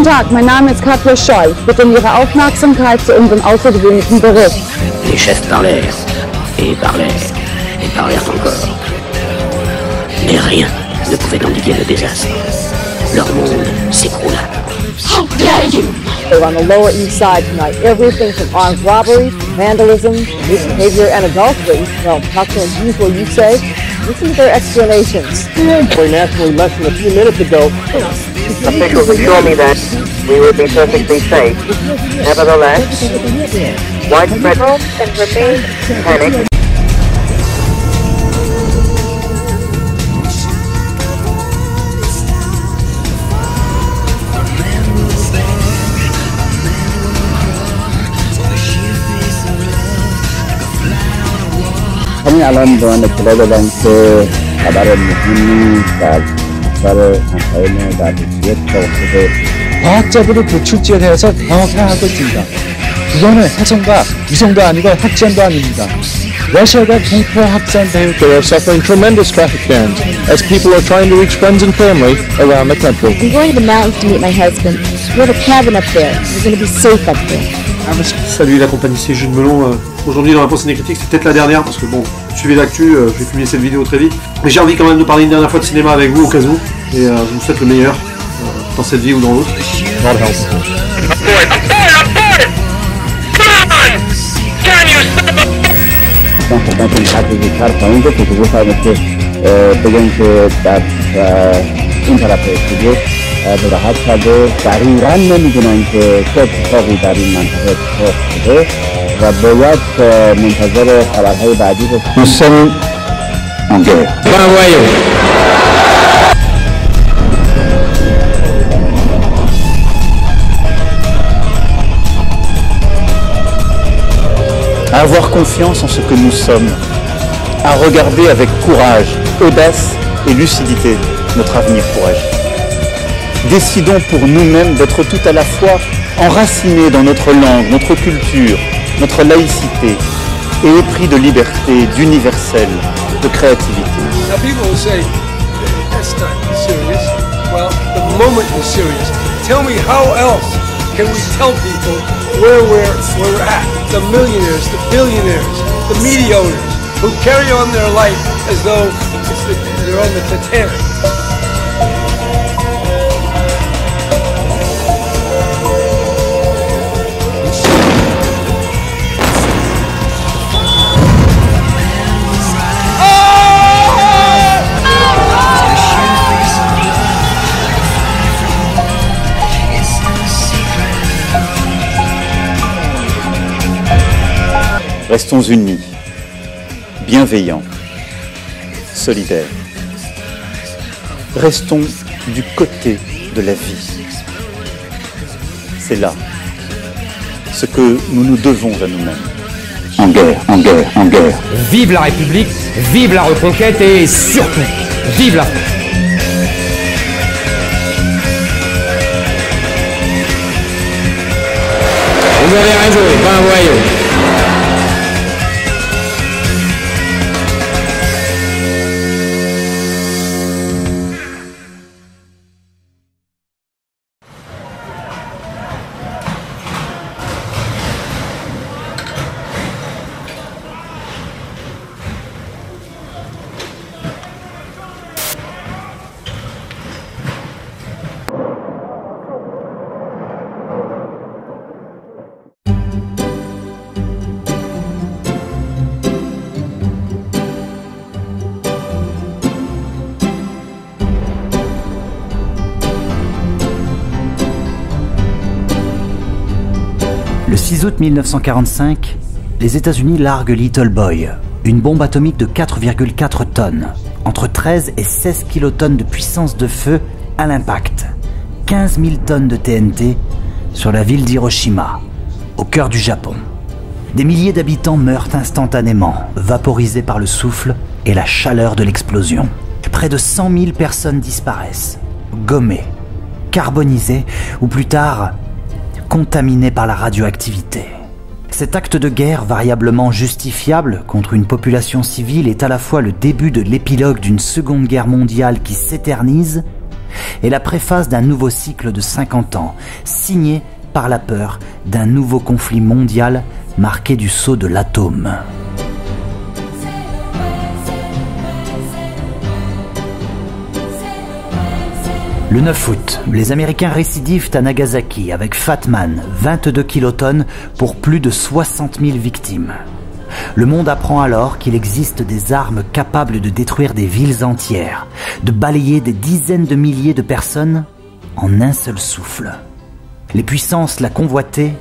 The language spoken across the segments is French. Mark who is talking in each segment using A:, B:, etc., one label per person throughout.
A: Guten Tag, mein Name ist Katja Scheu. Bitte um Ihre Aufmerksamkeit zu unserem außergewöhnlichen Bericht.
B: Les chefs parlèrent, et parlèrent, et parlèrent encore. Mais rien ne pouvait endiguer le désastre. Leur monde s'écroula.
C: How dare you!
A: They're on the Lower East Side tonight. Everything from armed robbery, vandalism, misbehavior, and adultery. Well, not to use what you say. Listen to their explanations.
D: nationally less than a few minutes ago.
E: Officials assure me that we will be perfectly safe. Nevertheless, widespread and remain panic
F: Kami alam dengan negara dan ke kabaran muhimmi dan kabar angkanya dan 지역 쪽으로
G: 과학적으로 그 출지에 대해서 정확하고 있습니다. 그거는 해성과 위성도 아니고 확전도 아닙니다. 러시아가 공포 확산되고
D: They are suffering tremendous traffic jams as people are trying to reach friends and family around the country.
H: I'm going to the mountains to meet my husband. We have a cabin up there. We're going to be safe up there.
I: Salut la compagnie CG de Melon. Euh, Aujourd'hui dans la pensée critique, c'est peut-être la dernière parce que bon, suivez l'actu, euh, je vais publier cette vidéo très vite. J'ai envie quand même de parler une dernière fois de cinéma avec vous au cas où. Et euh, je vous souhaite le meilleur euh, dans cette vie ou dans l'autre
D: en guerre.
J: à avoir confiance en ce que nous sommes, à regarder avec courage, audace et lucidité notre avenir pour agir. Décidons pour nous-mêmes d'être tout à la fois enracinés dans notre langue, notre culture, notre laïcité et épris de liberté, d'universel, de créativité.
K: Now people will say, that's not serious. Well, the moment is serious. Tell me how else can we tell people where we're, where we're at? The millionaires, the billionaires, the media owners who carry on their life as though the, they're on the Titanic.
J: Restons unis, bienveillants, solidaires. Restons du côté de la vie. C'est là ce que nous nous devons à nous-mêmes.
F: En guerre, en guerre, en guerre.
L: Vive la République, vive la reconquête et surtout, vive la France. Vous avez raison, pas un
M: 1945, les États-Unis larguent Little Boy, une bombe atomique de 4,4 tonnes, entre 13 et 16 kilotonnes de puissance de feu à l'impact, 15 000 tonnes de TNT sur la ville d'Hiroshima, au cœur du Japon. Des milliers d'habitants meurent instantanément, vaporisés par le souffle et la chaleur de l'explosion. Près de 100 000 personnes disparaissent, gommées, carbonisées ou plus tard contaminées par la radioactivité. Cet acte de guerre variablement justifiable contre une population civile est à la fois le début de l'épilogue d'une seconde guerre mondiale qui s'éternise est la préface d'un nouveau cycle de 50 ans, signé par la peur d'un nouveau conflit mondial marqué du saut de l'atome. Le 9 août, les Américains récidivent à Nagasaki avec Fatman, 22 kilotonnes pour plus de 60 000 victimes. Le monde apprend alors qu'il existe des armes capables de détruire des villes entières, de balayer des dizaines de milliers de personnes en un seul souffle. Les puissances la convoitaient,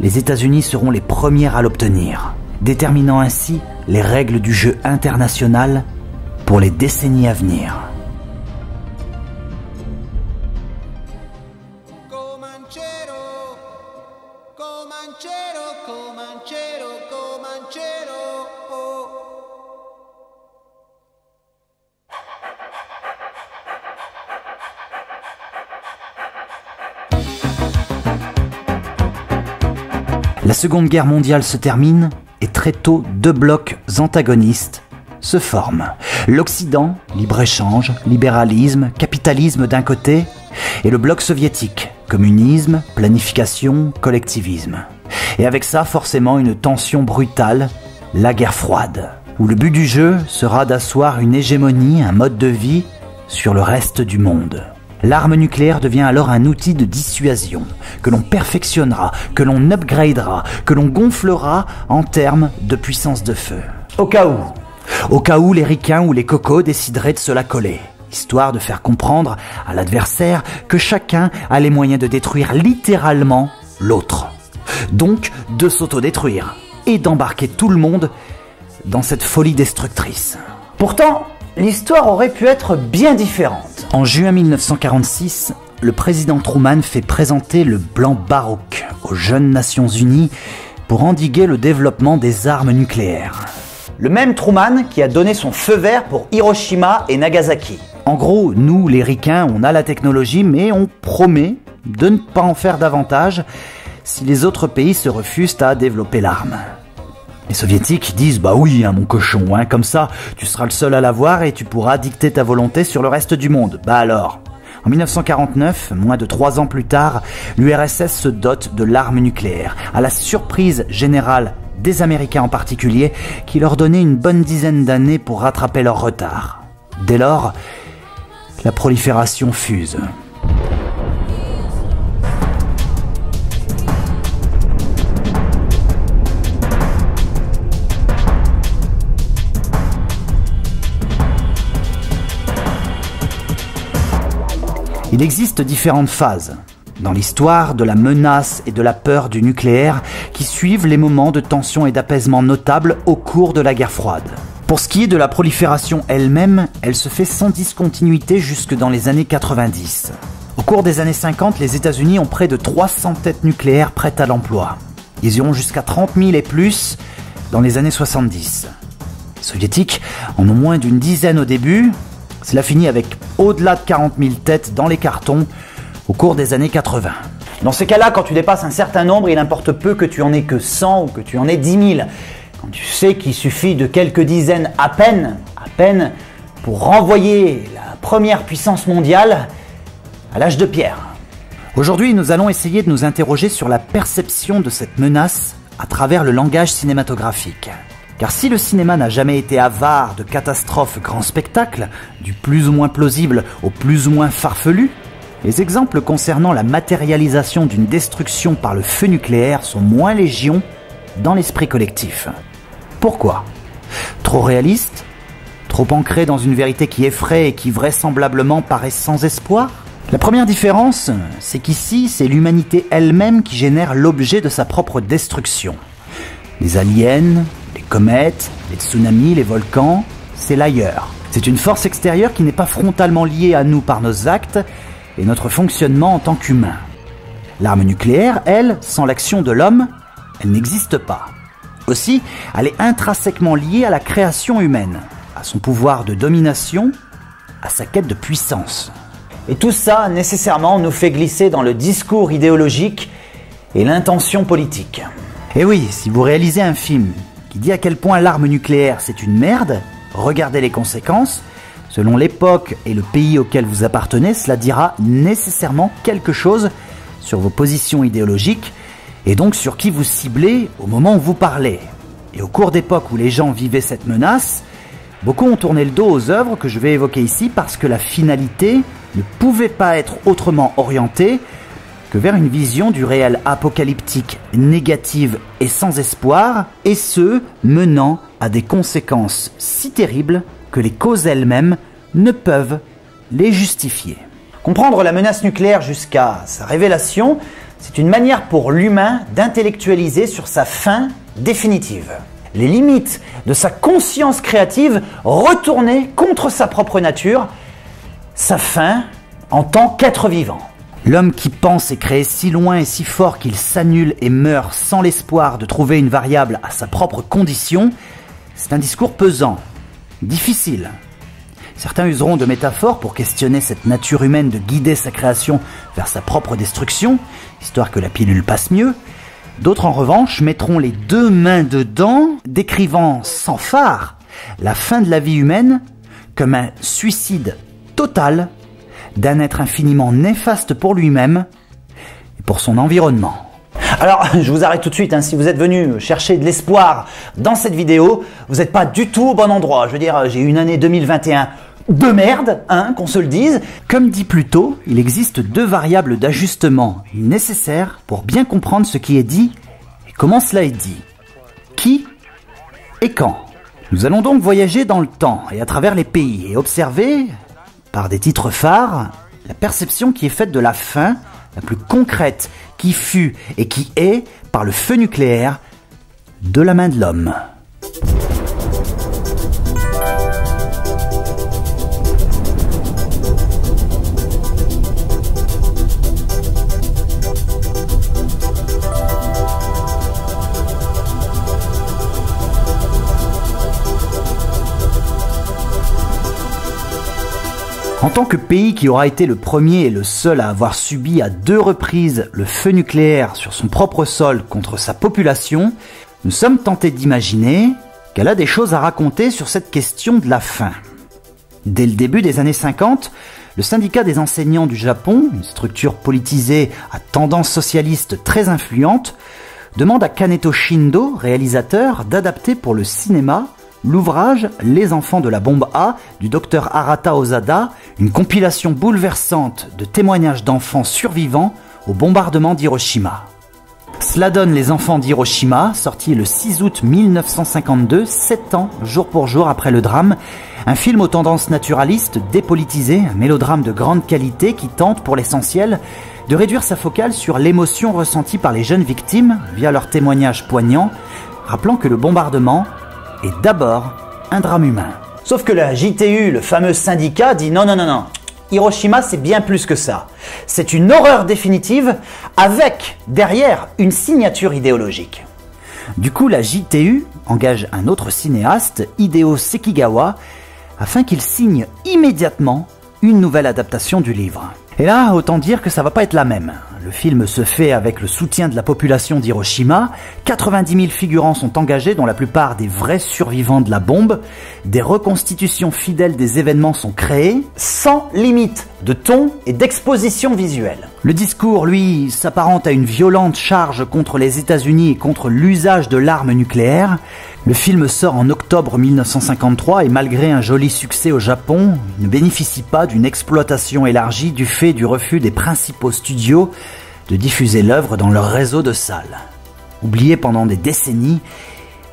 M: les États-Unis seront les premières à l'obtenir, déterminant ainsi les règles du jeu international pour les décennies à venir. Seconde Guerre mondiale se termine et très tôt deux blocs antagonistes se forment. L'Occident, libre-échange, libéralisme, capitalisme d'un côté, et le bloc soviétique, communisme, planification, collectivisme. Et avec ça, forcément, une tension brutale, la guerre froide, où le but du jeu sera d'asseoir une hégémonie, un mode de vie sur le reste du monde. L'arme nucléaire devient alors un outil de dissuasion, que l'on perfectionnera, que l'on upgradera, que l'on gonflera en termes de puissance de feu. Au cas où. Au cas où les ricains ou les cocos décideraient de se la coller histoire de faire comprendre à l'adversaire que chacun a les moyens de détruire littéralement l'autre. Donc de s'autodétruire et d'embarquer tout le monde dans cette folie destructrice. Pourtant, l'histoire aurait pu être bien différente. En juin 1946, le président Truman fait présenter le blanc baroque aux jeunes Nations Unies pour endiguer le développement des armes nucléaires. Le même Truman qui a donné son feu vert pour Hiroshima et Nagasaki. En gros, nous, les ricains, on a la technologie, mais on promet de ne pas en faire davantage si les autres pays se refusent à développer l'arme. Les soviétiques disent bah oui, hein, mon cochon, hein, comme ça, tu seras le seul à l'avoir et tu pourras dicter ta volonté sur le reste du monde. Bah alors? En 1949, moins de trois ans plus tard, l'URSS se dote de l'arme nucléaire, à la surprise générale des Américains en particulier, qui leur donnaient une bonne dizaine d'années pour rattraper leur retard. Dès lors, la prolifération fuse. Il existe différentes phases dans l'histoire de la menace et de la peur du nucléaire qui suivent les moments de tension et d'apaisement notables au cours de la guerre froide. Pour ce qui est de la prolifération elle-même, elle se fait sans discontinuité jusque dans les années 90. Au cours des années 50, les États-Unis ont près de 300 têtes nucléaires prêtes à l'emploi. Ils iront jusqu'à 30 000 et plus dans les années 70. Les soviétiques en ont moins d'une dizaine au début, cela finit avec au-delà de 40 000 têtes dans les cartons au cours des années 80. Dans ces cas-là, quand tu dépasses un certain nombre, il importe peu que tu en aies que 100 ou que tu en aies 10 000. Quand tu sais qu'il suffit de quelques dizaines à peine, à peine, pour renvoyer la première puissance mondiale à l'âge de pierre. Aujourd'hui, nous allons essayer de nous interroger sur la perception de cette menace à travers le langage cinématographique. Car si le cinéma n'a jamais été avare de catastrophes grands spectacles, du plus ou moins plausible au plus ou moins farfelu, les exemples concernant la matérialisation d'une destruction par le feu nucléaire sont moins légion dans l'esprit collectif. Pourquoi? Trop réaliste? Trop ancré dans une vérité qui effraie et qui vraisemblablement paraît sans espoir? La première différence, c'est qu'ici, c'est l'humanité elle-même qui génère l'objet de sa propre destruction. Les aliens, les comètes, les tsunamis, les volcans, c'est l'ailleurs. C'est une force extérieure qui n'est pas frontalement liée à nous par nos actes et notre fonctionnement en tant qu'humain. L'arme nucléaire, elle, sans l'action de l'homme, elle n'existe pas. Aussi, elle est intrinsèquement liée à la création humaine, à son pouvoir de domination, à sa quête de puissance. Et tout ça, nécessairement, nous fait glisser dans le discours idéologique et l'intention politique. Et oui, si vous réalisez un film qui dit à quel point l'arme nucléaire c'est une merde, regardez les conséquences, Selon l'époque et le pays auquel vous appartenez, cela dira nécessairement quelque chose sur vos positions idéologiques et donc sur qui vous ciblez au moment où vous parlez. Et au cours d'époques où les gens vivaient cette menace, beaucoup ont tourné le dos aux œuvres que je vais évoquer ici parce que la finalité ne pouvait pas être autrement orientée vers une vision du réel apocalyptique négative et sans espoir, et ce, menant à des conséquences si terribles que les causes elles-mêmes ne peuvent les justifier. Comprendre la menace nucléaire jusqu'à sa révélation, c'est une manière pour l'humain d'intellectualiser sur sa fin définitive. Les limites de sa conscience créative retournées contre sa propre nature, sa fin en tant qu'être vivant. L'homme qui pense et crée si loin et si fort qu'il s'annule et meurt sans l'espoir de trouver une variable à sa propre condition, c'est un discours pesant, difficile. Certains useront de métaphores pour questionner cette nature humaine de guider sa création vers sa propre destruction, histoire que la pilule passe mieux. D'autres en revanche mettront les deux mains dedans, décrivant sans phare la fin de la vie humaine comme un suicide total d'un être infiniment néfaste pour lui-même et pour son environnement. Alors, je vous arrête tout de suite. Hein. Si vous êtes venu chercher de l'espoir dans cette vidéo, vous n'êtes pas du tout au bon endroit. Je veux dire, j'ai une année 2021 de merde, hein, qu'on se le dise. Comme dit plus tôt, il existe deux variables d'ajustement nécessaires pour bien comprendre ce qui est dit et comment cela est dit. Qui et quand. Nous allons donc voyager dans le temps et à travers les pays et observer, par des titres phares, la perception qui est faite de la fin la plus concrète qui fut et qui est par le feu nucléaire de la main de l'homme. En tant que pays qui aura été le premier et le seul à avoir subi à deux reprises le feu nucléaire sur son propre sol contre sa population, nous sommes tentés d'imaginer qu'elle a des choses à raconter sur cette question de la faim. Dès le début des années 50, le syndicat des enseignants du Japon, une structure politisée à tendance socialiste très influente, demande à Kaneto Shindo, réalisateur, d'adapter pour le cinéma l'ouvrage Les enfants de la bombe A du docteur Arata Ozada, une compilation bouleversante de témoignages d'enfants survivants au bombardement d'Hiroshima. Cela donne Les enfants d'Hiroshima, sorti le 6 août 1952, 7 ans jour pour jour après le drame, un film aux tendances naturalistes, dépolitisé, un mélodrame de grande qualité qui tente, pour l'essentiel, de réduire sa focale sur l'émotion ressentie par les jeunes victimes via leurs témoignages poignants, rappelant que le bombardement est d'abord un drame humain. Sauf que la JTU, le fameux syndicat, dit non, non, non, non. Hiroshima, c'est bien plus que ça. C'est une horreur définitive avec, derrière, une signature idéologique. Du coup, la JTU engage un autre cinéaste, Hideo Sekigawa, afin qu'il signe immédiatement une nouvelle adaptation du livre. Et là, autant dire que ça va pas être la même. Le film se fait avec le soutien de la population d'Hiroshima. 90 000 figurants sont engagés, dont la plupart des vrais survivants de la bombe. Des reconstitutions fidèles des événements sont créées, sans limite de ton et d'exposition visuelle. Le discours, lui, s'apparente à une violente charge contre les États-Unis et contre l'usage de l'arme nucléaire. Le film sort en octobre 1953 et malgré un joli succès au Japon, ne bénéficie pas d'une exploitation élargie du fait du refus des principaux studios de diffuser l'œuvre dans leur réseau de salles. Oublié pendant des décennies,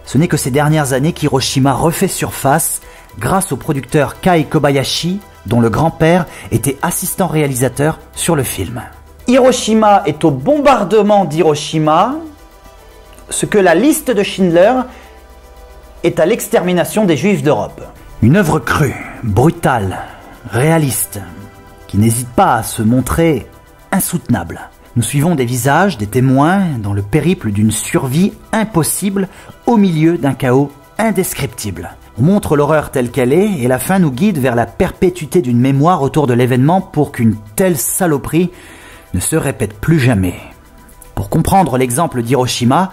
M: ce n'est que ces dernières années qu'Hiroshima refait surface grâce au producteur Kai Kobayashi, dont le grand-père était assistant réalisateur sur le film. Hiroshima est au bombardement d'Hiroshima, ce que la liste de Schindler est à l'extermination des Juifs d'Europe. Une œuvre crue, brutale, réaliste, qui n'hésite pas à se montrer insoutenable. Nous suivons des visages, des témoins dans le périple d'une survie impossible au milieu d'un chaos indescriptible. On montre l'horreur telle qu'elle est et la fin nous guide vers la perpétuité d'une mémoire autour de l'événement pour qu'une telle saloperie ne se répète plus jamais. Pour comprendre l'exemple d'Hiroshima,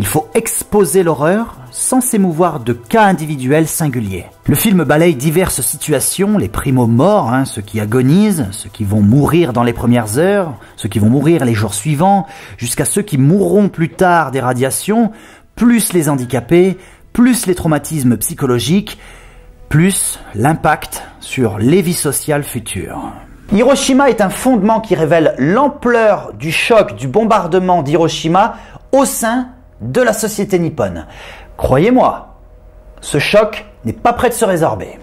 M: Il faut exposer l'horreur sans s'émouvoir de cas individuels singuliers. Le film balaye diverses situations, les primos morts, hein, ceux qui agonisent, ceux qui vont mourir dans les premières heures, ceux qui vont mourir les jours suivants, jusqu'à ceux qui mourront plus tard des radiations, plus les handicapés, plus les traumatismes psychologiques, plus l'impact sur les vies sociales futures. Hiroshima est un fondement qui révèle l'ampleur du choc du bombardement d'Hiroshima au sein de la société nippone. Croyez-moi, ce choc n'est pas prêt de se résorber.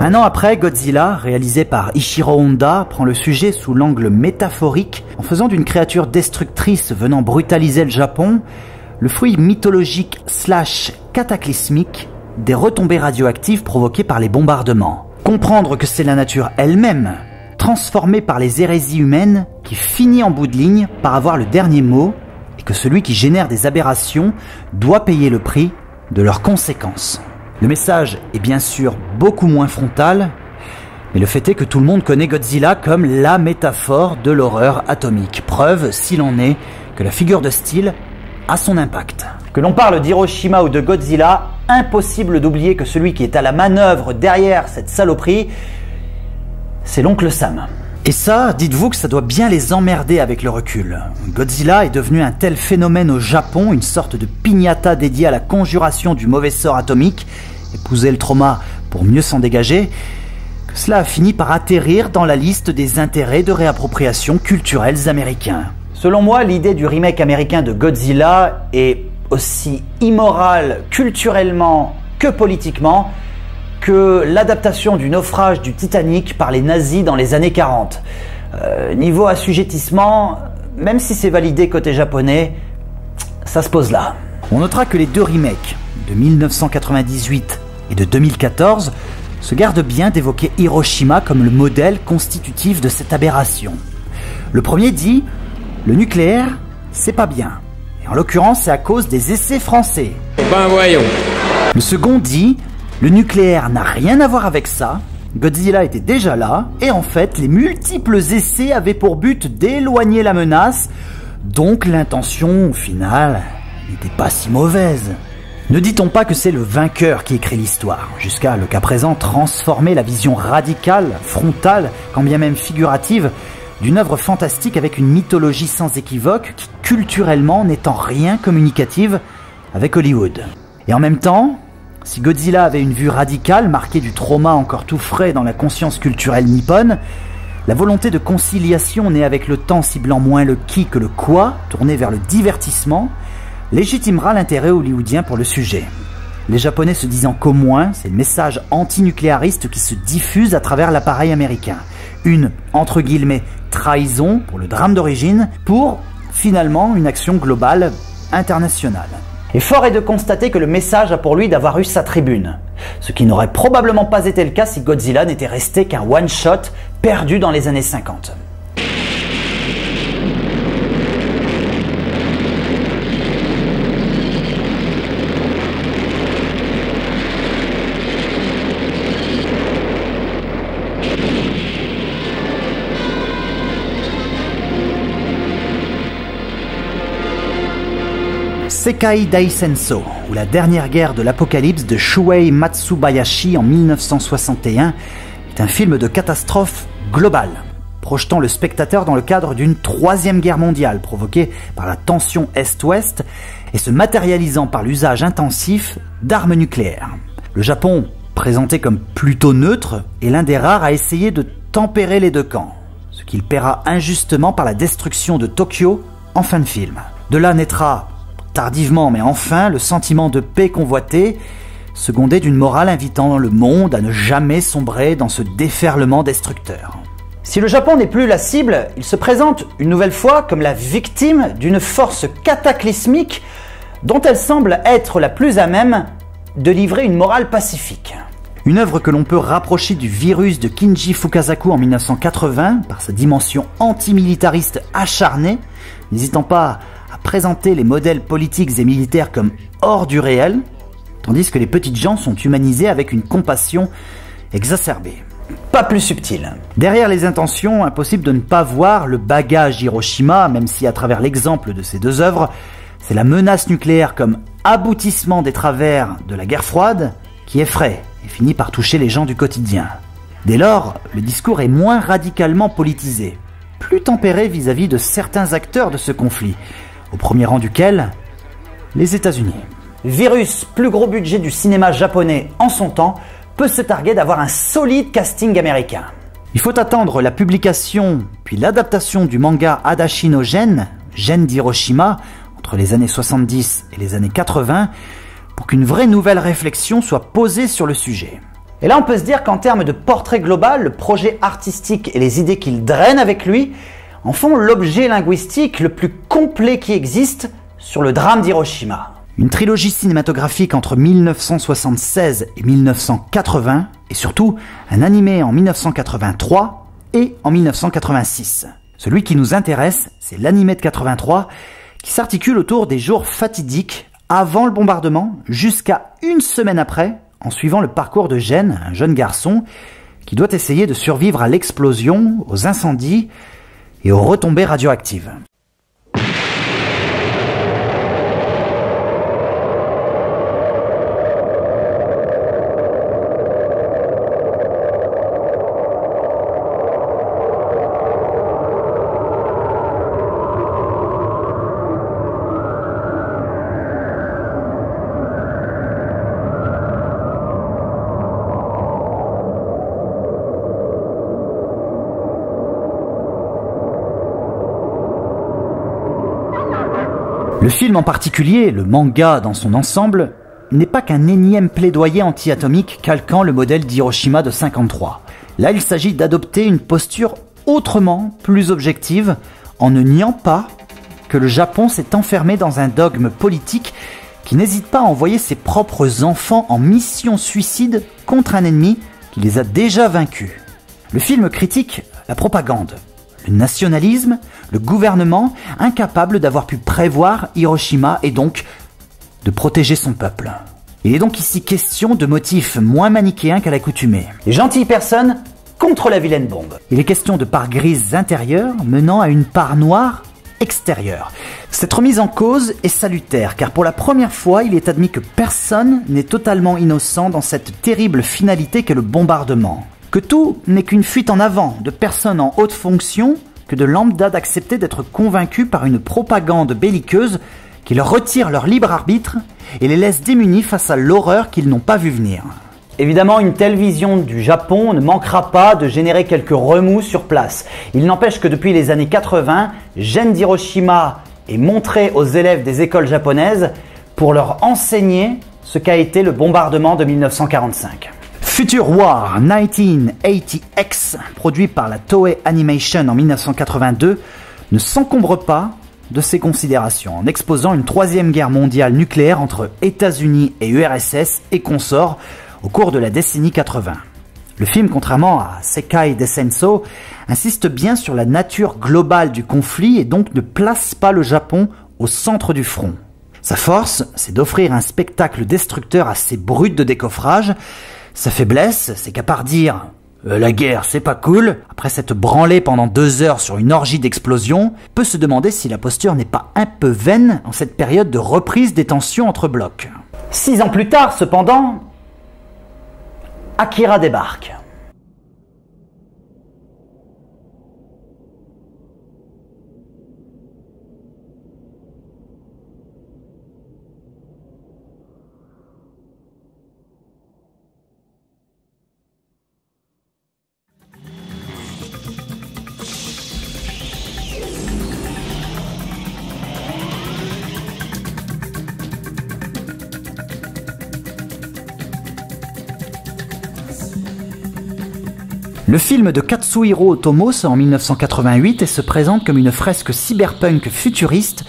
M: Un an après, Godzilla, réalisé par Ishiro Honda, prend le sujet sous l'angle métaphorique en faisant d'une créature destructrice venant brutaliser le Japon le fruit mythologique slash cataclysmique des retombées radioactives provoquées par les bombardements. Comprendre que c'est la nature elle-même, transformée par les hérésies humaines, qui finit en bout de ligne par avoir le dernier mot, et que celui qui génère des aberrations doit payer le prix de leurs conséquences. Le message est bien sûr beaucoup moins frontal, mais le fait est que tout le monde connaît Godzilla comme la métaphore de l'horreur atomique. Preuve, s'il en est, que la figure de style a son impact. Que l'on parle d'Hiroshima ou de Godzilla, impossible d'oublier que celui qui est à la manœuvre derrière cette saloperie, c'est l'oncle Sam. Et ça, dites-vous que ça doit bien les emmerder avec le recul. Godzilla est devenu un tel phénomène au Japon, une sorte de piñata dédiée à la conjuration du mauvais sort atomique, épouser le trauma pour mieux s'en dégager, que cela a fini par atterrir dans la liste des intérêts de réappropriation culturels américains. Selon moi, l'idée du remake américain de Godzilla est aussi immorale culturellement que politiquement que l'adaptation du naufrage du Titanic par les nazis dans les années 40. Euh, niveau assujettissement, même si c'est validé côté japonais, ça se pose là. On notera que les deux remakes de 1998 et de 2014 se gardent bien d'évoquer Hiroshima comme le modèle constitutif de cette aberration. Le premier dit le nucléaire, c'est pas bien. Et en l'occurrence, c'est à cause des essais français.
L: Ben voyons.
M: Le second dit le nucléaire n'a rien à voir avec ça. Godzilla était déjà là, et en fait, les multiples essais avaient pour but d'éloigner la menace, donc l'intention, au final, n'était pas si mauvaise. Ne dit-on pas que c'est le vainqueur qui écrit l'histoire, jusqu'à le cas présent transformer la vision radicale, frontale, quand bien même figurative, d'une œuvre fantastique avec une mythologie sans équivoque qui culturellement n'est en rien communicative avec Hollywood. Et en même temps, si Godzilla avait une vue radicale, marquée du trauma encore tout frais dans la conscience culturelle nippone, la volonté de conciliation née avec le temps ciblant moins le qui que le quoi, tournée vers le divertissement, légitimera l'intérêt hollywoodien pour le sujet. Les Japonais se disant qu'au moins, c'est le message antinucléariste qui se diffuse à travers l'appareil américain. Une, entre guillemets, trahison pour le drame d'origine, pour finalement une action globale internationale. Et fort est de constater que le message a pour lui d'avoir eu sa tribune. Ce qui n'aurait probablement pas été le cas si Godzilla n'était resté qu'un one-shot perdu dans les années 50. Sekai Daisenso, ou la dernière guerre de l'apocalypse de Shuei Matsubayashi en 1961, est un film de catastrophe globale, projetant le spectateur dans le cadre d'une troisième guerre mondiale provoquée par la tension Est-Ouest et se matérialisant par l'usage intensif d'armes nucléaires. Le Japon, présenté comme plutôt neutre, est l'un des rares à essayer de tempérer les deux camps, ce qu'il paiera injustement par la destruction de Tokyo en fin de film. De là naîtra Tardivement, mais enfin, le sentiment de paix convoité, secondé d'une morale invitant le monde à ne jamais sombrer dans ce déferlement destructeur. Si le Japon n'est plus la cible, il se présente une nouvelle fois comme la victime d'une force cataclysmique dont elle semble être la plus à même de livrer une morale pacifique. Une œuvre que l'on peut rapprocher du virus de Kinji Fukasaku en 1980 par sa dimension antimilitariste acharnée, n'hésitant pas présenter les modèles politiques et militaires comme hors du réel, tandis que les petites gens sont humanisés avec une compassion exacerbée. pas plus subtil. Derrière les intentions, impossible de ne pas voir le bagage Hiroshima, même si à travers l'exemple de ces deux œuvres, c'est la menace nucléaire comme aboutissement des travers de la guerre froide qui effraie et finit par toucher les gens du quotidien. Dès lors, le discours est moins radicalement politisé, plus tempéré vis-à-vis de certains acteurs de ce conflit, au premier rang duquel les États-Unis. Virus, plus gros budget du cinéma japonais en son temps, peut se targuer d'avoir un solide casting américain. Il faut attendre la publication puis l'adaptation du manga Adachi no Gen, Gen d'Hiroshima, entre les années 70 et les années 80, pour qu'une vraie nouvelle réflexion soit posée sur le sujet. Et là, on peut se dire qu'en termes de portrait global, le projet artistique et les idées qu'il draine avec lui en font l'objet linguistique le plus complet qui existe sur le drame d'Hiroshima. Une trilogie cinématographique entre 1976 et 1980, et surtout un animé en 1983 et en 1986. Celui qui nous intéresse, c'est l'animé de 83, qui s'articule autour des jours fatidiques avant le bombardement jusqu'à une semaine après, en suivant le parcours de Jen, un jeune garçon, qui doit essayer de survivre à l'explosion, aux incendies et aux retombées radioactives. Le film en particulier, le manga dans son ensemble, n'est pas qu'un énième plaidoyer anti-atomique calquant le modèle d'Hiroshima de 53. Là, il s'agit d'adopter une posture autrement plus objective en ne niant pas que le Japon s'est enfermé dans un dogme politique qui n'hésite pas à envoyer ses propres enfants en mission suicide contre un ennemi qui les a déjà vaincus. Le film critique la propagande, le nationalisme, le gouvernement incapable d'avoir pu prévoir Hiroshima et donc de protéger son peuple. Il est donc ici question de motifs moins manichéens qu'à l'accoutumée. Les gentilles personnes contre la vilaine bombe. Il est question de parts grises intérieures menant à une part noire extérieure. Cette remise en cause est salutaire car pour la première fois il est admis que personne n'est totalement innocent dans cette terrible finalité qu'est le bombardement que tout n'est qu'une fuite en avant de personnes en haute fonction, que de lambda d'accepter d'être convaincus par une propagande belliqueuse qui leur retire leur libre arbitre et les laisse démunis face à l'horreur qu'ils n'ont pas vu venir. Évidemment, une telle vision du Japon ne manquera pas de générer quelques remous sur place. Il n'empêche que depuis les années 80, Gen d'Hiroshima est montré aux élèves des écoles japonaises pour leur enseigner ce qu'a été le bombardement de 1945. Future War 1980X, produit par la Toei Animation en 1982, ne s'encombre pas de ces considérations en exposant une troisième guerre mondiale nucléaire entre États-Unis et URSS et consorts au cours de la décennie 80. Le film, contrairement à Sekai Desenso, insiste bien sur la nature globale du conflit et donc ne place pas le Japon au centre du front. Sa force, c'est d'offrir un spectacle destructeur assez brut de décoffrage sa faiblesse, c'est qu'à part dire euh, la guerre, c'est pas cool, après s'être branlé pendant deux heures sur une orgie d'explosion, peut se demander si la posture n'est pas un peu vaine en cette période de reprise des tensions entre blocs. Six ans plus tard, cependant, Akira débarque. Le film de Katsuhiro Otomo en 1988 et se présente comme une fresque cyberpunk futuriste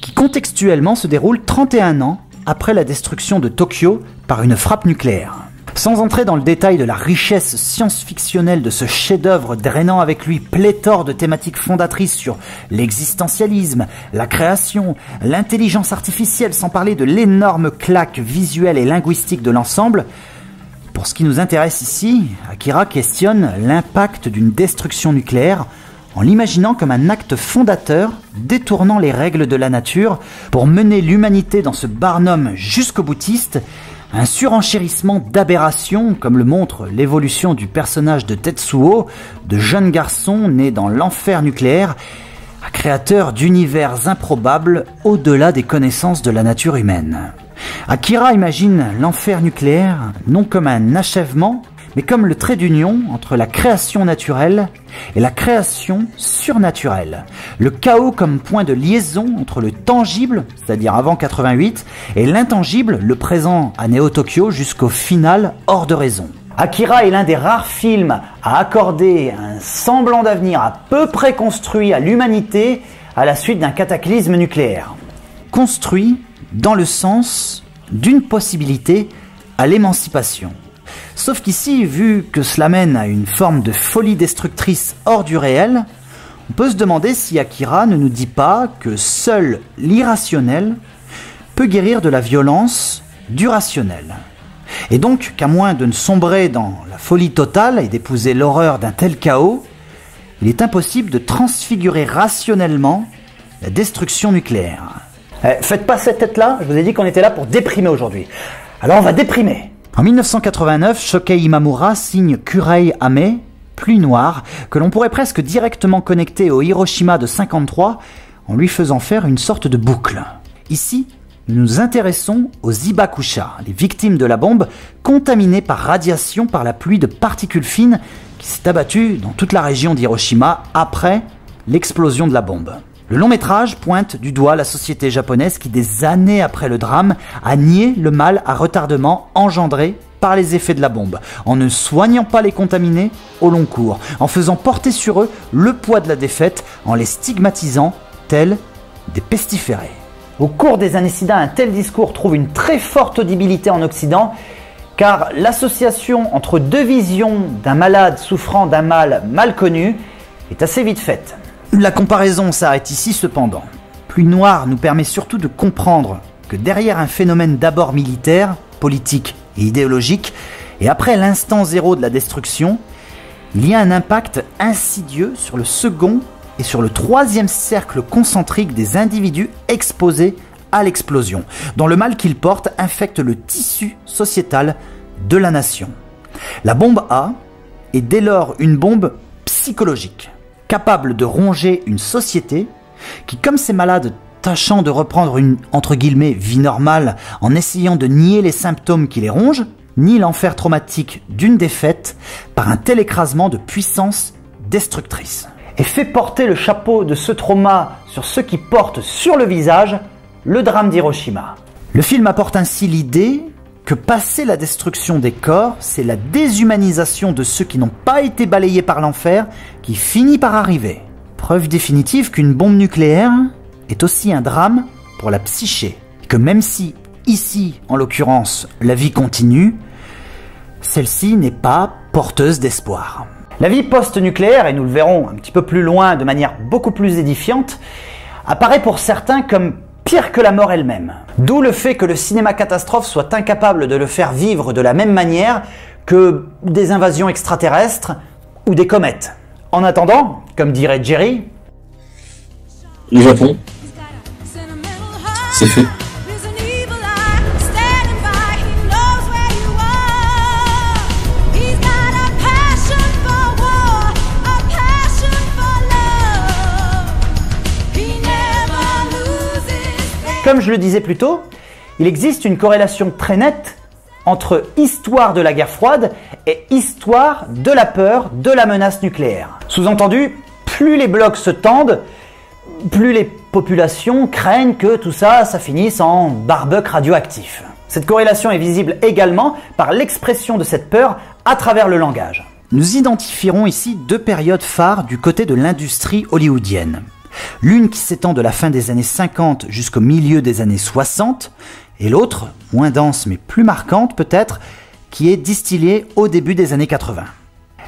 M: qui contextuellement se déroule 31 ans après la destruction de Tokyo par une frappe nucléaire. Sans entrer dans le détail de la richesse science-fictionnelle de ce chef-d'œuvre drainant avec lui pléthore de thématiques fondatrices sur l'existentialisme, la création, l'intelligence artificielle, sans parler de l'énorme claque visuelle et linguistique de l'ensemble, Pour ce qui nous intéresse ici, Akira questionne l'impact d'une destruction nucléaire en l'imaginant comme un acte fondateur détournant les règles de la nature pour mener l'humanité dans ce barnum jusqu'au boutiste, un surenchérissement d'aberrations comme le montre l'évolution du personnage de Tetsuo, de jeune garçon né dans l'enfer nucléaire, un créateur d'univers improbables au-delà des connaissances de la nature humaine. Akira imagine l'enfer nucléaire non comme un achèvement, mais comme le trait d'union entre la création naturelle et la création surnaturelle. Le chaos comme point de liaison entre le tangible, c'est-à-dire avant 88, et l'intangible, le présent à Neo-Tokyo jusqu'au final hors de raison. Akira est l'un des rares films à accorder un semblant d'avenir à peu près construit à l'humanité à la suite d'un cataclysme nucléaire. Construit dans le sens d'une possibilité à l'émancipation. Sauf qu'ici, vu que cela mène à une forme de folie destructrice hors du réel, on peut se demander si Akira ne nous dit pas que seul l'irrationnel peut guérir de la violence du rationnel. Et donc qu'à moins de ne sombrer dans la folie totale et d'épouser l'horreur d'un tel chaos, il est impossible de transfigurer rationnellement la destruction nucléaire. Eh, faites pas cette tête-là, je vous ai dit qu'on était là pour déprimer aujourd'hui. Alors on va déprimer. En 1989, Shokei Imamura signe Kurei Ame, Pluie Noire, que l'on pourrait presque directement connecter au Hiroshima de 53 en lui faisant faire une sorte de boucle. Ici, nous nous intéressons aux Ibakusha, les victimes de la bombe contaminées par radiation par la pluie de particules fines qui s'est abattue dans toute la région d'Hiroshima après l'explosion de la bombe. Le long métrage pointe du doigt la société japonaise qui, des années après le drame, a nié le mal à retardement engendré par les effets de la bombe, en ne soignant pas les contaminés au long cours, en faisant porter sur eux le poids de la défaite, en les stigmatisant tels des pestiférés. Au cours des années SIDA, un tel discours trouve une très forte audibilité en Occident, car l'association entre deux visions d'un malade souffrant d'un mal mal connu est assez vite faite. La comparaison s'arrête ici cependant. Pluie Noire nous permet surtout de comprendre que derrière un phénomène d'abord militaire, politique et idéologique, et après l'instant zéro de la destruction, il y a un impact insidieux sur le second et sur le troisième cercle concentrique des individus exposés à l'explosion, dont le mal qu'ils portent infecte le tissu sociétal de la nation. La bombe A est dès lors une bombe psychologique capable de ronger une société qui, comme ces malades tâchant de reprendre une entre guillemets vie normale en essayant de nier les symptômes qui les rongent, nie l'enfer traumatique d'une défaite par un tel écrasement de puissance destructrice. Et fait porter le chapeau de ce trauma sur ceux qui portent sur le visage le drame d'Hiroshima. Le film apporte ainsi l'idée que passer la destruction des corps, c'est la déshumanisation de ceux qui n'ont pas été balayés par l'enfer qui finit par arriver. Preuve définitive qu'une bombe nucléaire est aussi un drame pour la psyché. Que même si, ici, en l'occurrence, la vie continue, celle-ci n'est pas porteuse d'espoir. La vie post-nucléaire, et nous le verrons un petit peu plus loin de manière beaucoup plus édifiante, apparaît pour certains comme pire que la mort elle-même. D'où le fait que le cinéma catastrophe soit incapable de le faire vivre de la même manière que des invasions extraterrestres ou des comètes. En attendant, comme dirait Jerry,
N: le Japon, c'est fait.
M: Comme je le disais plus tôt, il existe une corrélation très nette entre histoire de la guerre froide et histoire de la peur de la menace nucléaire. Sous-entendu, plus les blocs se tendent, plus les populations craignent que tout ça, ça finisse en barbecue radioactif. Cette corrélation est visible également par l'expression de cette peur à travers le langage. Nous identifierons ici deux périodes phares du côté de l'industrie hollywoodienne. L'une qui s'étend de la fin des années 50 jusqu'au milieu des années 60, et l'autre, moins dense mais plus marquante peut-être, qui est distillée au début des années 80.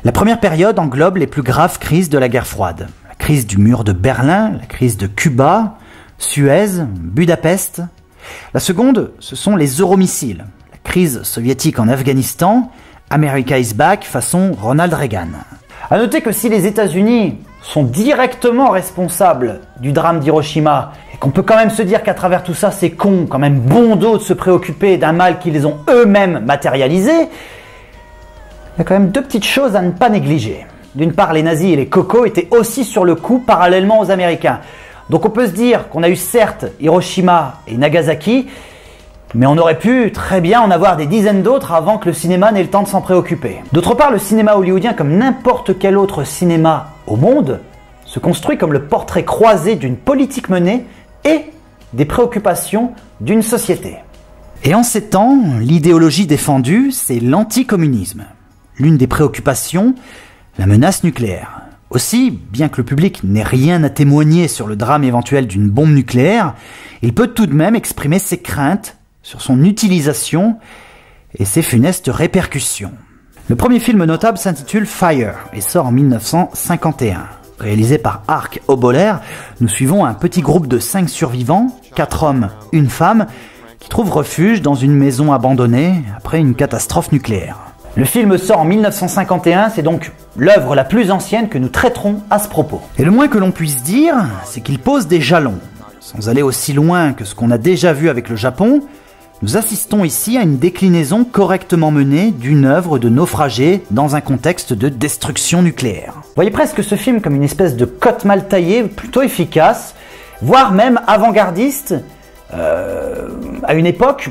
M: La première période englobe les plus graves crises de la guerre froide. La crise du mur de Berlin, la crise de Cuba, Suez, Budapest. La seconde, ce sont les euromissiles, la crise soviétique en Afghanistan, America is back façon Ronald Reagan. À noter que si les États-Unis sont directement responsables du drame d'Hiroshima et qu'on peut quand même se dire qu'à travers tout ça, c'est con, quand même bon dos de se préoccuper d'un mal qu'ils ont eux-mêmes matérialisé, il y a quand même deux petites choses à ne pas négliger. D'une part, les nazis et les cocos étaient aussi sur le coup parallèlement aux Américains. Donc on peut se dire qu'on a eu certes Hiroshima et Nagasaki, mais on aurait pu très bien en avoir des dizaines d'autres avant que le cinéma n'ait le temps de s'en préoccuper. D'autre part, le cinéma hollywoodien, comme n'importe quel autre cinéma au monde, se construit comme le portrait croisé d'une politique menée et des préoccupations d'une société. Et en ces temps, l'idéologie défendue, c'est l'anticommunisme. L'une des préoccupations, la menace nucléaire. Aussi, bien que le public n'ait rien à témoigner sur le drame éventuel d'une bombe nucléaire, il peut tout de même exprimer ses craintes sur son utilisation et ses funestes répercussions. Le premier film notable s'intitule Fire et sort en 1951. Réalisé par Ark Oboler, nous suivons un petit groupe de 5 survivants, 4 hommes, une femme, qui trouvent refuge dans une maison abandonnée après une catastrophe nucléaire. Le film sort en 1951, c'est donc l'œuvre la plus ancienne que nous traiterons à ce propos. Et le moins que l'on puisse dire, c'est qu'il pose des jalons. Sans aller aussi loin que ce qu'on a déjà vu avec le Japon, nous assistons ici à une déclinaison correctement menée d'une œuvre de naufragé dans un contexte de destruction nucléaire. Voyez presque ce film comme une espèce de cote mal taillée, plutôt efficace, voire même avant-gardiste, euh, à une époque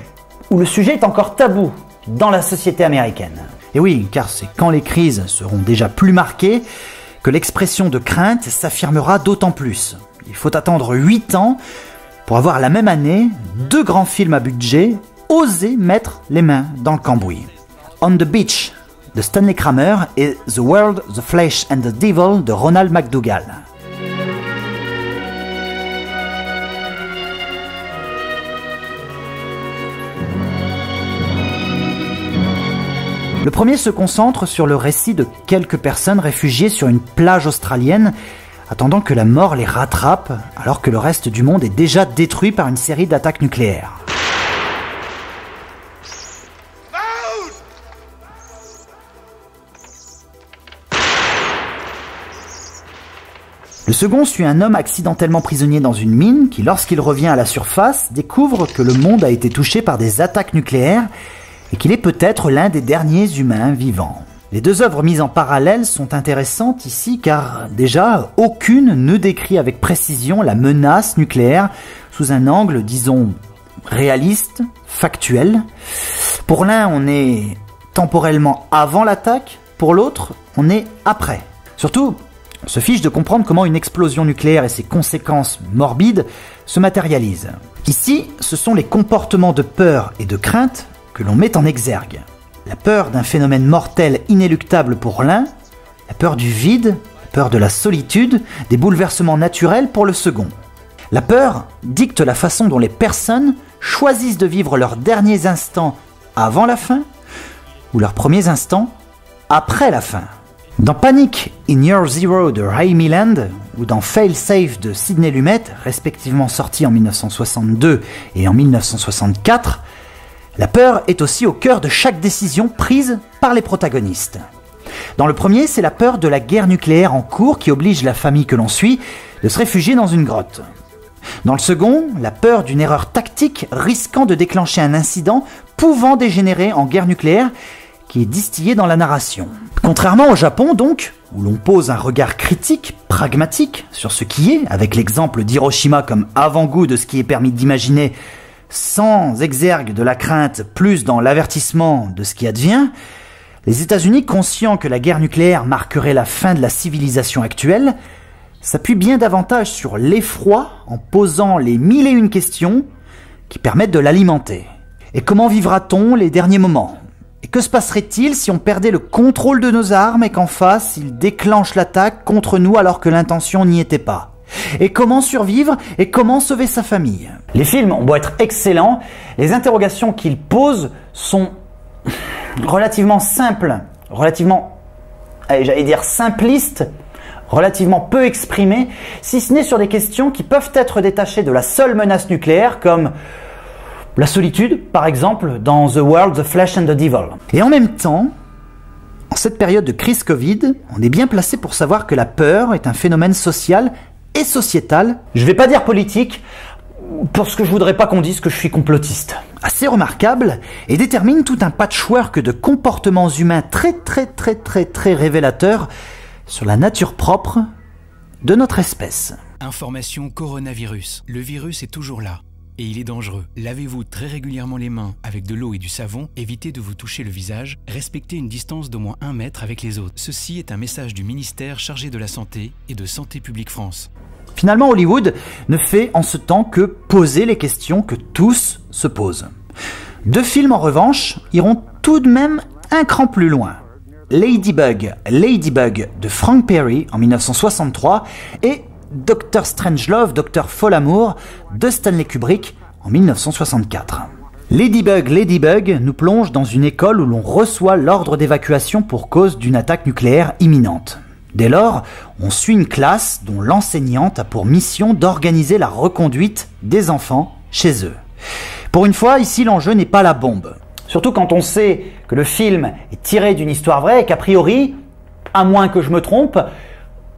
M: où le sujet est encore tabou dans la société américaine. Et oui, car c'est quand les crises seront déjà plus marquées que l'expression de crainte s'affirmera d'autant plus. Il faut attendre 8 ans pour avoir la même année deux grands films à budget osé mettre les mains dans le cambouis. On the Beach de Stanley Kramer et The World, the Flesh and the Devil de Ronald McDougall. Le premier se concentre sur le récit de quelques personnes réfugiées sur une plage australienne attendant que la mort les rattrape alors que le reste du monde est déjà détruit par une série d'attaques nucléaires. Le second suit un homme accidentellement prisonnier dans une mine qui, lorsqu'il revient à la surface, découvre que le monde a été touché par des attaques nucléaires et qu'il est peut-être l'un des derniers humains vivants. Les deux œuvres mises en parallèle sont intéressantes ici car déjà aucune ne décrit avec précision la menace nucléaire sous un angle, disons, réaliste, factuel. Pour l'un, on est temporellement avant l'attaque, pour l'autre, on est après. Surtout, on se fiche de comprendre comment une explosion nucléaire et ses conséquences morbides se matérialisent. Ici, ce sont les comportements de peur et de crainte que l'on met en exergue. La peur d'un phénomène mortel inéluctable pour l'un, la peur du vide, la peur de la solitude, des bouleversements naturels pour le second. La peur dicte la façon dont les personnes choisissent de vivre leurs derniers instants avant la fin ou leurs premiers instants après la fin. Dans Panic in Year Zero de Ray Milland ou dans Fail Safe de Sidney Lumet, respectivement sortis en 1962 et en 1964, la peur est aussi au cœur de chaque décision prise par les protagonistes. Dans le premier, c'est la peur de la guerre nucléaire en cours qui oblige la famille que l'on suit de se réfugier dans une grotte. Dans le second, la peur d'une erreur tactique risquant de déclencher un incident pouvant dégénérer en guerre nucléaire qui est distillée dans la narration. Contrairement au Japon donc, où l'on pose un regard critique, pragmatique sur ce qui est, avec l'exemple d'Hiroshima comme avant-goût de ce qui est permis d'imaginer sans exergue de la crainte, plus dans l'avertissement de ce qui advient, les États-Unis, conscients que la guerre nucléaire marquerait la fin de la civilisation actuelle, s'appuient bien davantage sur l'effroi en posant les mille et une questions qui permettent de l'alimenter. Et comment vivra-t-on les derniers moments? Et que se passerait-il si on perdait le contrôle de nos armes et qu'en face, ils déclenchent l'attaque contre nous alors que l'intention n'y était pas? Et comment survivre et comment sauver sa famille? Les films ont beau être excellents, les interrogations qu'ils posent sont relativement simples, relativement, j'allais dire simplistes, relativement peu exprimées, si ce n'est sur des questions qui peuvent être détachées de la seule menace nucléaire comme la solitude, par exemple, dans The World, The Flesh and the Devil. Et en même temps, En cette période de crise Covid, on est bien placé pour savoir que la peur est un phénomène social et sociétal, je vais pas dire politique, parce que je voudrais pas qu'on dise que je suis complotiste. Assez remarquable et détermine tout un patchwork de comportements humains très très très très très révélateurs sur la nature propre de notre espèce.
O: Information coronavirus. Le virus est toujours là. Et il est dangereux. Lavez-vous très régulièrement les mains avec de l'eau et du savon, évitez de vous toucher le visage, respectez une distance d'au moins un mètre avec les autres. Ceci est un message du ministère chargé de la Santé et de Santé publique France.
M: Finalement, Hollywood ne fait en ce temps que poser les questions que tous se posent. Deux films, en revanche, iront tout de même un cran plus loin. Ladybug, Ladybug de Frank Perry en 1963 et Doctor Strangelove, Docteur Folamour de Stanley Kubrick en 1964. Ladybug, Ladybug nous plonge dans une école où l'on reçoit l'ordre d'évacuation pour cause d'une attaque nucléaire imminente. Dès lors, on suit une classe dont l'enseignante a pour mission d'organiser la reconduite des enfants chez eux. Pour une fois, ici l'enjeu n'est pas la bombe. Surtout quand on sait que le film est tiré d'une histoire vraie et qu'a priori, à moins que je me trompe,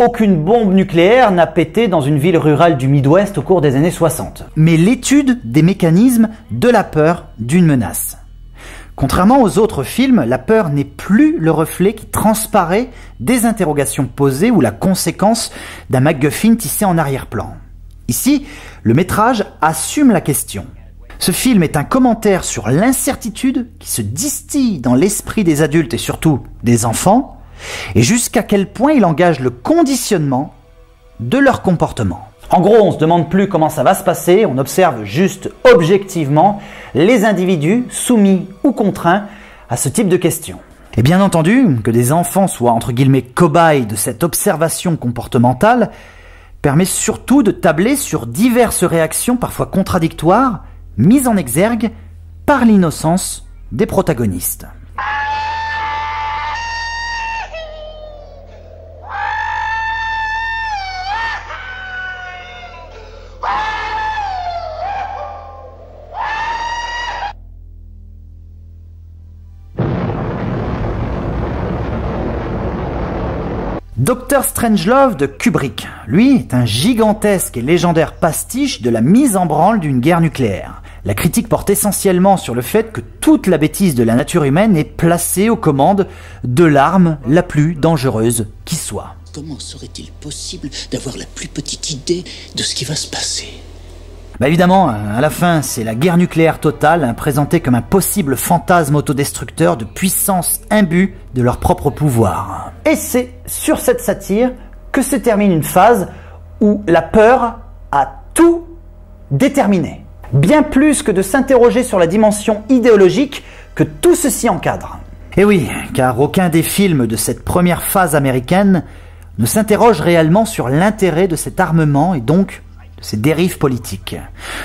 M: aucune bombe nucléaire n'a pété dans une ville rurale du Midwest au cours des années 60. Mais l'étude des mécanismes de la peur d'une menace. Contrairement aux autres films, la peur n'est plus le reflet qui transparaît des interrogations posées ou la conséquence d'un MacGuffin tissé en arrière-plan. Ici, le métrage assume la question. Ce film est un commentaire sur l'incertitude qui se distille dans l'esprit des adultes et surtout des enfants, et jusqu'à quel point il engage le conditionnement de leur comportement. En gros, on se demande plus comment ça va se passer, on observe juste objectivement les individus soumis ou contraints à ce type de questions. Et bien entendu, que des enfants soient entre guillemets cobayes de cette observation comportementale permet surtout de tabler sur diverses réactions parfois contradictoires mises en exergue par l'innocence des protagonistes. Docteur Strangelove de Kubrick, lui, est un gigantesque et légendaire pastiche de la mise en branle d'une guerre nucléaire. La critique porte essentiellement sur le fait que toute la bêtise de la nature humaine est placée aux commandes de l'arme la plus dangereuse qui soit.
B: Comment serait-il possible d'avoir la plus petite idée de ce qui va se passer?
M: Bah évidemment, à la fin, c'est la guerre nucléaire totale, hein, présentée comme un possible fantasme autodestructeur de puissance imbue de leur propre pouvoir. Et c'est sur cette satire que se termine une phase où la peur a tout déterminé. Bien plus que de s'interroger sur la dimension idéologique que tout ceci encadre. Et oui, car aucun des films de cette première phase américaine ne s'interroge réellement sur l'intérêt de cet armement et donc ces dérives politiques.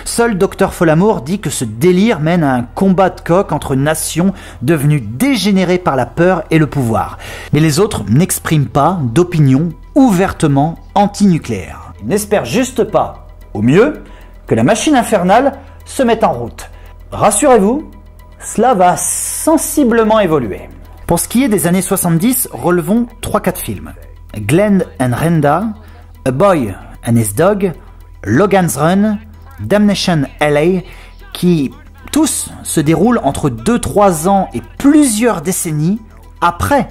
M: Seul Dr Folamour dit que ce délire mène à un combat de coq entre nations devenues dégénérées par la peur et le pouvoir. Mais les autres n'expriment pas d'opinion ouvertement antinucléaire. Ils n'espèrent juste pas, au mieux, que la machine infernale se mette en route. Rassurez-vous, cela va sensiblement évoluer. Pour ce qui est des années 70, relevons 3-4 films. Glenn and Renda, A Boy and His Dog, Logan's Run, Damnation LA, qui tous se déroulent entre 2-3 ans et plusieurs décennies après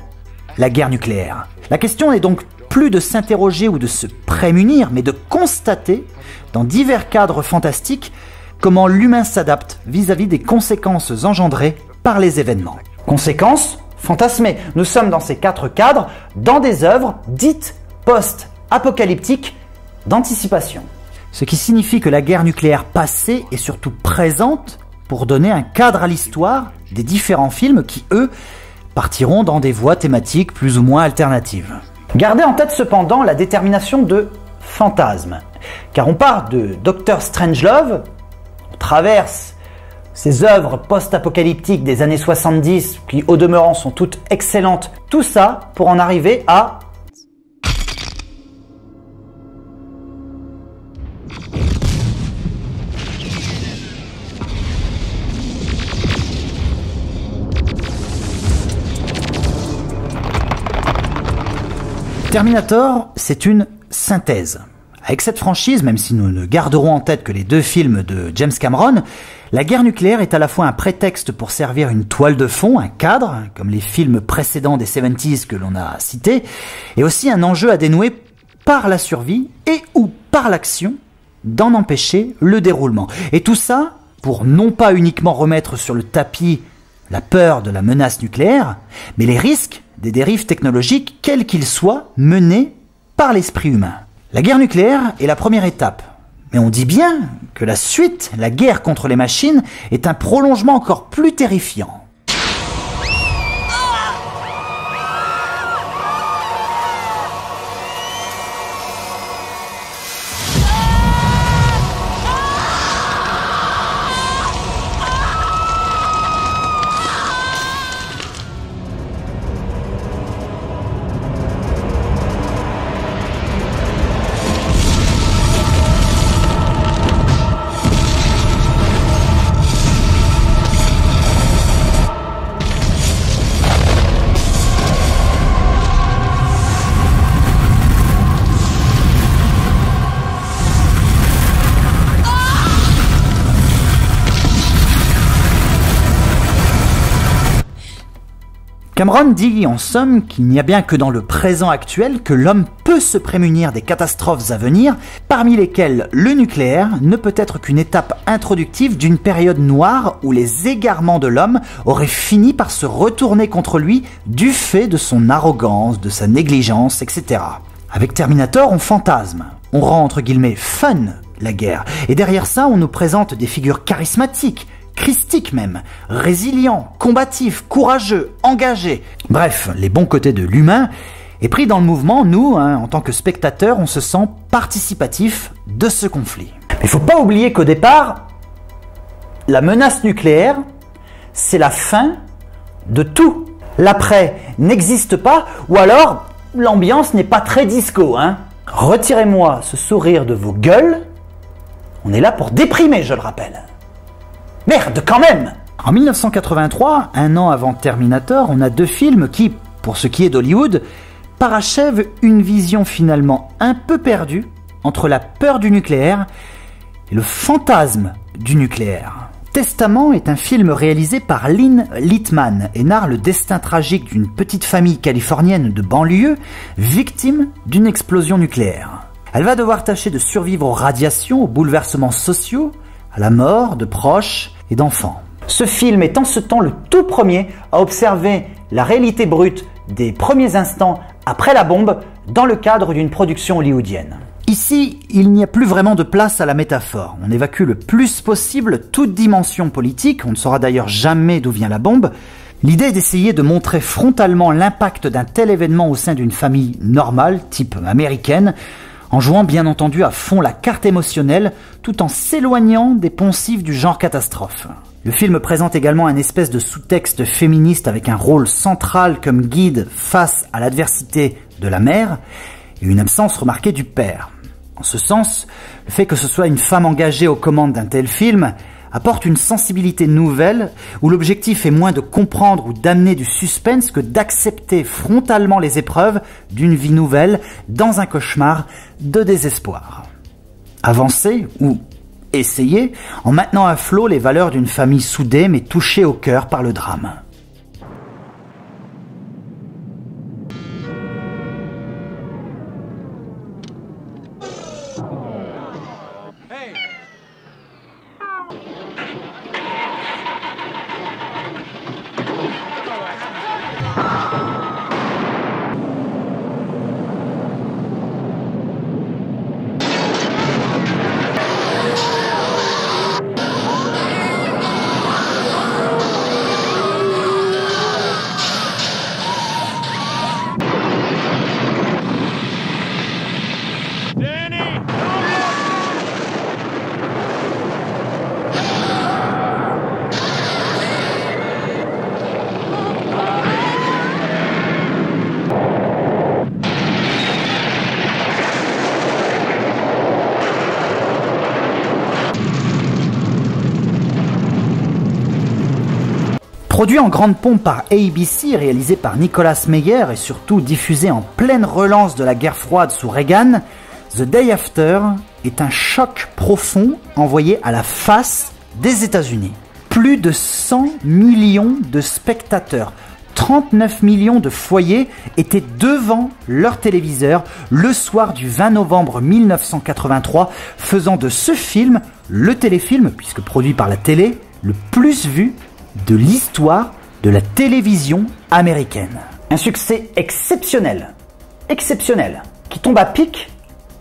M: la guerre nucléaire. La question n'est donc plus de s'interroger ou de se prémunir, mais de constater, dans divers cadres fantastiques, comment l'humain s'adapte vis-à-vis des conséquences engendrées par les événements. Conséquences fantasmées. Nous sommes dans ces quatre cadres, dans des œuvres dites post-apocalyptiques d'anticipation ce qui signifie que la guerre nucléaire passée est surtout présente pour donner un cadre à l'histoire des différents films qui, eux, partiront dans des voies thématiques plus ou moins alternatives. Gardez en tête cependant la détermination de fantasme, car on part de Doctor Strangelove, on traverse ces œuvres post-apocalyptiques des années 70, qui au demeurant sont toutes excellentes, tout ça pour en arriver à Terminator, c'est une synthèse. Avec cette franchise, même si nous ne garderons en tête que les deux films de James Cameron, la guerre nucléaire est à la fois un prétexte pour servir une toile de fond, un cadre, comme les films précédents des 70s que l'on a cités, et aussi un enjeu à dénouer par la survie et ou par l'action d'en empêcher le déroulement. Et tout ça pour non pas uniquement remettre sur le tapis la peur de la menace nucléaire, mais les risques des dérives technologiques, quels qu'ils soient, menés par l'esprit humain. La guerre nucléaire est la première étape, mais on dit bien que la suite, la guerre contre les machines, est un prolongement encore plus terrifiant. Cameron dit en somme qu'il n'y a bien que dans le présent actuel que l'homme peut se prémunir des catastrophes à venir, parmi lesquelles le nucléaire ne peut être qu'une étape introductive d'une période noire où les égarements de l'homme auraient fini par se retourner contre lui du fait de son arrogance, de sa négligence, etc. Avec Terminator, on fantasme, on rend entre guillemets fun la guerre, et derrière ça, on nous présente des figures charismatiques, christique même, résilient, combatif, courageux, engagé. Bref, les bons côtés de l'humain. Et pris dans le mouvement, nous, hein, en tant que spectateurs, on se sent participatif de ce conflit. Mais il faut pas oublier qu'au départ, la menace nucléaire, c'est la fin de tout. L'après n'existe pas, ou alors l'ambiance n'est pas très disco. Hein. Retirez-moi ce sourire de vos gueules. On est là pour déprimer, je le rappelle. Merde, quand même En 1983, un an avant Terminator, on a deux films qui, pour ce qui est d'Hollywood, parachèvent une vision finalement un peu perdue entre la peur du nucléaire et le fantasme du nucléaire. Testament est un film réalisé par Lynn Littman et narre le destin tragique d'une petite famille californienne de banlieue victime d'une explosion nucléaire. Elle va devoir tâcher de survivre aux radiations, aux bouleversements sociaux, à la mort de proches et d'enfants. Ce film est en ce temps le tout premier à observer la réalité brute des premiers instants après la bombe dans le cadre d'une production hollywoodienne. Ici, il n'y a plus vraiment de place à la métaphore. On évacue le plus possible toute dimension politique, on ne saura d'ailleurs jamais d'où vient la bombe. L'idée est d'essayer de montrer frontalement l'impact d'un tel événement au sein d'une famille normale, type américaine, en jouant bien entendu à fond la carte émotionnelle tout en s'éloignant des poncifs du genre catastrophe. Le film présente également un espèce de sous-texte féministe avec un rôle central comme guide face à l'adversité de la mère et une absence remarquée du père. En ce sens, le fait que ce soit une femme engagée aux commandes d'un tel film apporte une sensibilité nouvelle où l'objectif est moins de comprendre ou d'amener du suspense que d'accepter frontalement les épreuves d'une vie nouvelle dans un cauchemar de désespoir. Avancer ou essayer en maintenant à flot les valeurs d'une famille soudée mais touchée au cœur par le drame. En grande pompe par ABC, réalisé par Nicolas Meyer et surtout diffusé en pleine relance de la guerre froide sous Reagan, The Day After est un choc profond envoyé à la face des États-Unis. Plus de 100 millions de spectateurs, 39 millions de foyers étaient devant leur téléviseur le soir du 20 novembre 1983, faisant de ce film le téléfilm, puisque produit par la télé, le plus vu de l'histoire de la télévision américaine. Un succès exceptionnel, exceptionnel, qui tombe à pic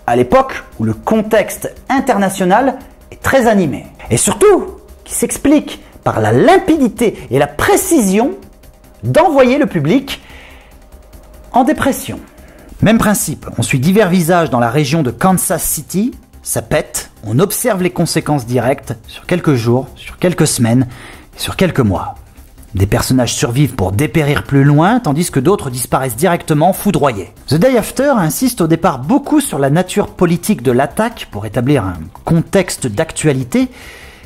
M: à l'époque où le contexte international est très animé. Et surtout, qui s'explique par la limpidité et la précision d'envoyer le public en dépression. Même principe, on suit divers visages dans la région de Kansas City, ça pète, on observe les conséquences directes sur quelques jours, sur quelques semaines, sur quelques mois. Des personnages survivent pour dépérir plus loin, tandis que d'autres disparaissent directement foudroyés. The Day After insiste au départ beaucoup sur la nature politique de l'attaque pour établir un contexte d'actualité,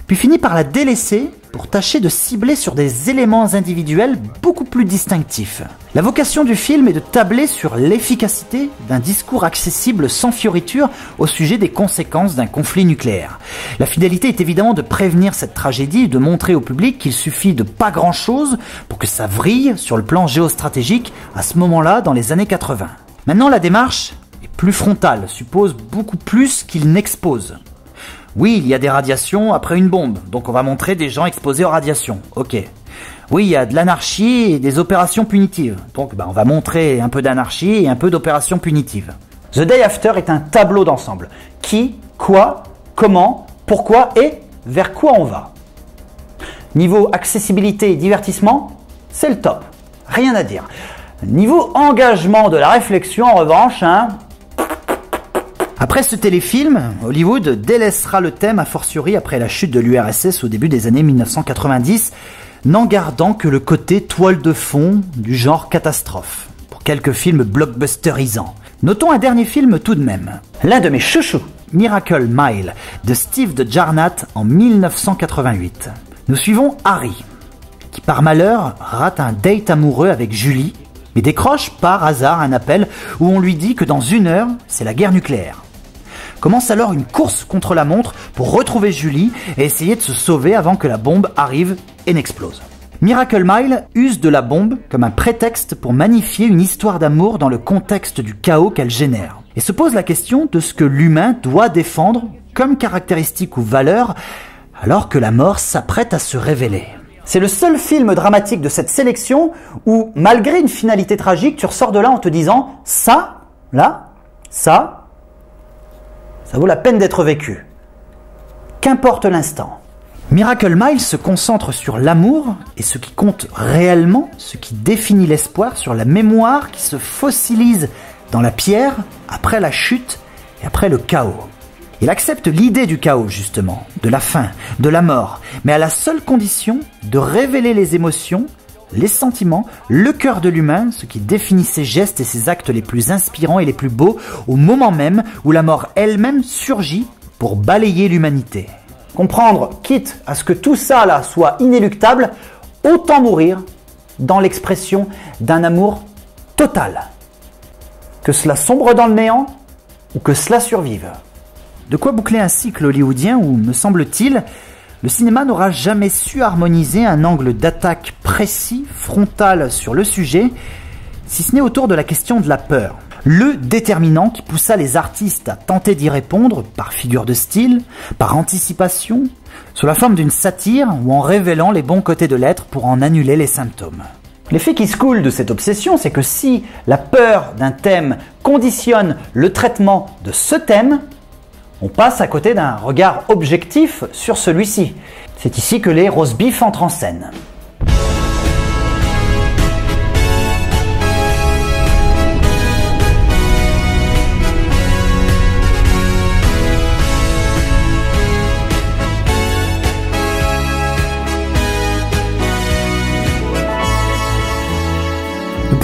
M: puis finit par la délaisser pour tâcher de cibler sur des éléments individuels beaucoup plus distinctifs. La vocation du film est de tabler sur l'efficacité d'un discours accessible sans fioriture au sujet des conséquences d'un conflit nucléaire. La fidélité est évidemment de prévenir cette tragédie de montrer au public qu'il suffit de pas grand chose pour que ça vrille sur le plan géostratégique à ce moment-là dans les années 80. Maintenant la démarche est plus frontale, suppose beaucoup plus qu'il n'expose. Oui, il y a des radiations après une bombe, donc on va montrer des gens exposés aux radiations. Ok. Oui, il y a de l'anarchie et des opérations punitives. Donc bah, on va montrer un peu d'anarchie et un peu d'opérations punitives. The Day After est un tableau d'ensemble. Qui, quoi, comment, pourquoi et vers quoi on va. Niveau accessibilité et divertissement, c'est le top. Rien à dire. Niveau engagement de la réflexion, en revanche, hein, après ce téléfilm, Hollywood délaissera le thème a fortiori après la chute de l'URSS au début des années 1990, n'en gardant que le côté toile de fond du genre catastrophe, pour quelques films blockbusterisants. Notons un dernier film tout de même, l'un de mes chouchous, Miracle Mile, de Steve de Jarnat en 1988. Nous suivons Harry, qui par malheur rate un date amoureux avec Julie, mais décroche par hasard un appel où on lui dit que dans une heure, c'est la guerre nucléaire. Commence alors une course contre la montre pour retrouver Julie et essayer de se sauver avant que la bombe arrive et n'explose. Miracle Mile use de la bombe comme un prétexte pour magnifier une histoire d'amour dans le contexte du chaos qu'elle génère. Et se pose la question de ce que l'humain doit défendre comme caractéristique ou valeur alors que la mort s'apprête à se révéler. C'est le seul film dramatique de cette sélection où, malgré une finalité tragique, tu ressors de là en te disant ça, là, ça, ça vaut la peine d'être vécu. Qu'importe l'instant. Miracle Mile se concentre sur l'amour et ce qui compte réellement, ce qui définit l'espoir, sur la mémoire qui se fossilise dans la pierre après la chute et après le chaos. Il accepte l'idée du chaos, justement, de la fin, de la mort, mais à la seule condition de révéler les émotions les sentiments, le cœur de l'humain, ce qui définit ses gestes et ses actes les plus inspirants et les plus beaux, au moment même où la mort elle-même surgit pour balayer l'humanité. Comprendre, quitte à ce que tout ça là soit inéluctable, autant mourir dans l'expression d'un amour total. Que cela sombre dans le néant ou que cela survive. De quoi boucler un cycle hollywoodien où, me semble-t-il, le cinéma n'aura jamais su harmoniser un angle d'attaque précis, frontal sur le sujet, si ce n'est autour de la question de la peur. Le déterminant qui poussa les artistes à tenter d'y répondre par figure de style, par anticipation, sous la forme d'une satire ou en révélant les bons côtés de l'être pour en annuler les symptômes. L'effet qui se coule de cette obsession, c'est que si la peur d'un thème conditionne le traitement de ce thème, on passe à côté d'un regard objectif sur celui-ci. C'est ici que les roast entrent en scène.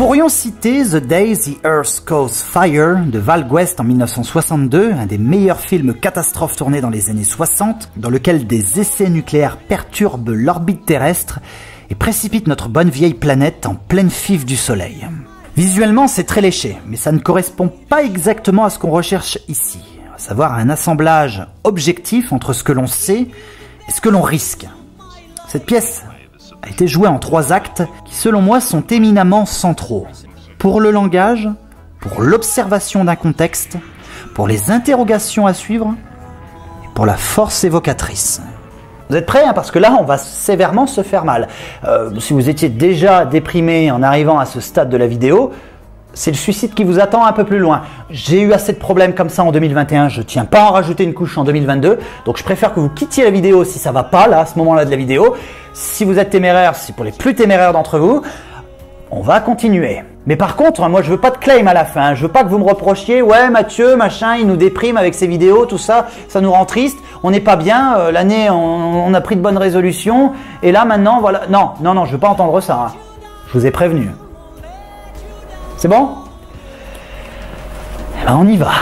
M: Pourrions citer The Day the Earth Caught Fire de Val Guest en 1962, un des meilleurs films catastrophes tournés dans les années 60, dans lequel des essais nucléaires perturbent l'orbite terrestre et précipite notre bonne vieille planète en pleine fif du soleil. Visuellement, c'est très léché, mais ça ne correspond pas exactement à ce qu'on recherche ici, à savoir un assemblage objectif entre ce que l'on sait et ce que l'on risque. Cette pièce a été jouée en trois actes qui, selon moi, sont éminemment centraux. Pour le langage, pour l'observation d'un contexte, pour les interrogations à suivre et pour la force évocatrice. Vous êtes prêts hein, Parce que là, on va sévèrement se faire mal. Euh, si vous étiez déjà déprimé en arrivant à ce stade de la vidéo, c'est le suicide qui vous attend un peu plus loin. J'ai eu assez de problèmes comme ça en 2021, je tiens pas à en rajouter une couche en 2022, donc je préfère que vous quittiez la vidéo si ça va pas là, à ce moment-là de la vidéo. Si vous êtes téméraire, c'est pour les plus téméraires d'entre vous, on va continuer. Mais par contre, moi je veux pas de claim à la fin. Je veux pas que vous me reprochiez, ouais Mathieu, machin, il nous déprime avec ses vidéos, tout ça, ça nous rend triste. On n'est pas bien. euh, L'année, on, on a pris de bonnes résolutions, et là maintenant, voilà. Non, non, non, je veux pas entendre ça. hein. Je vous ai prévenu. C'est bon? Eh ben, on y va.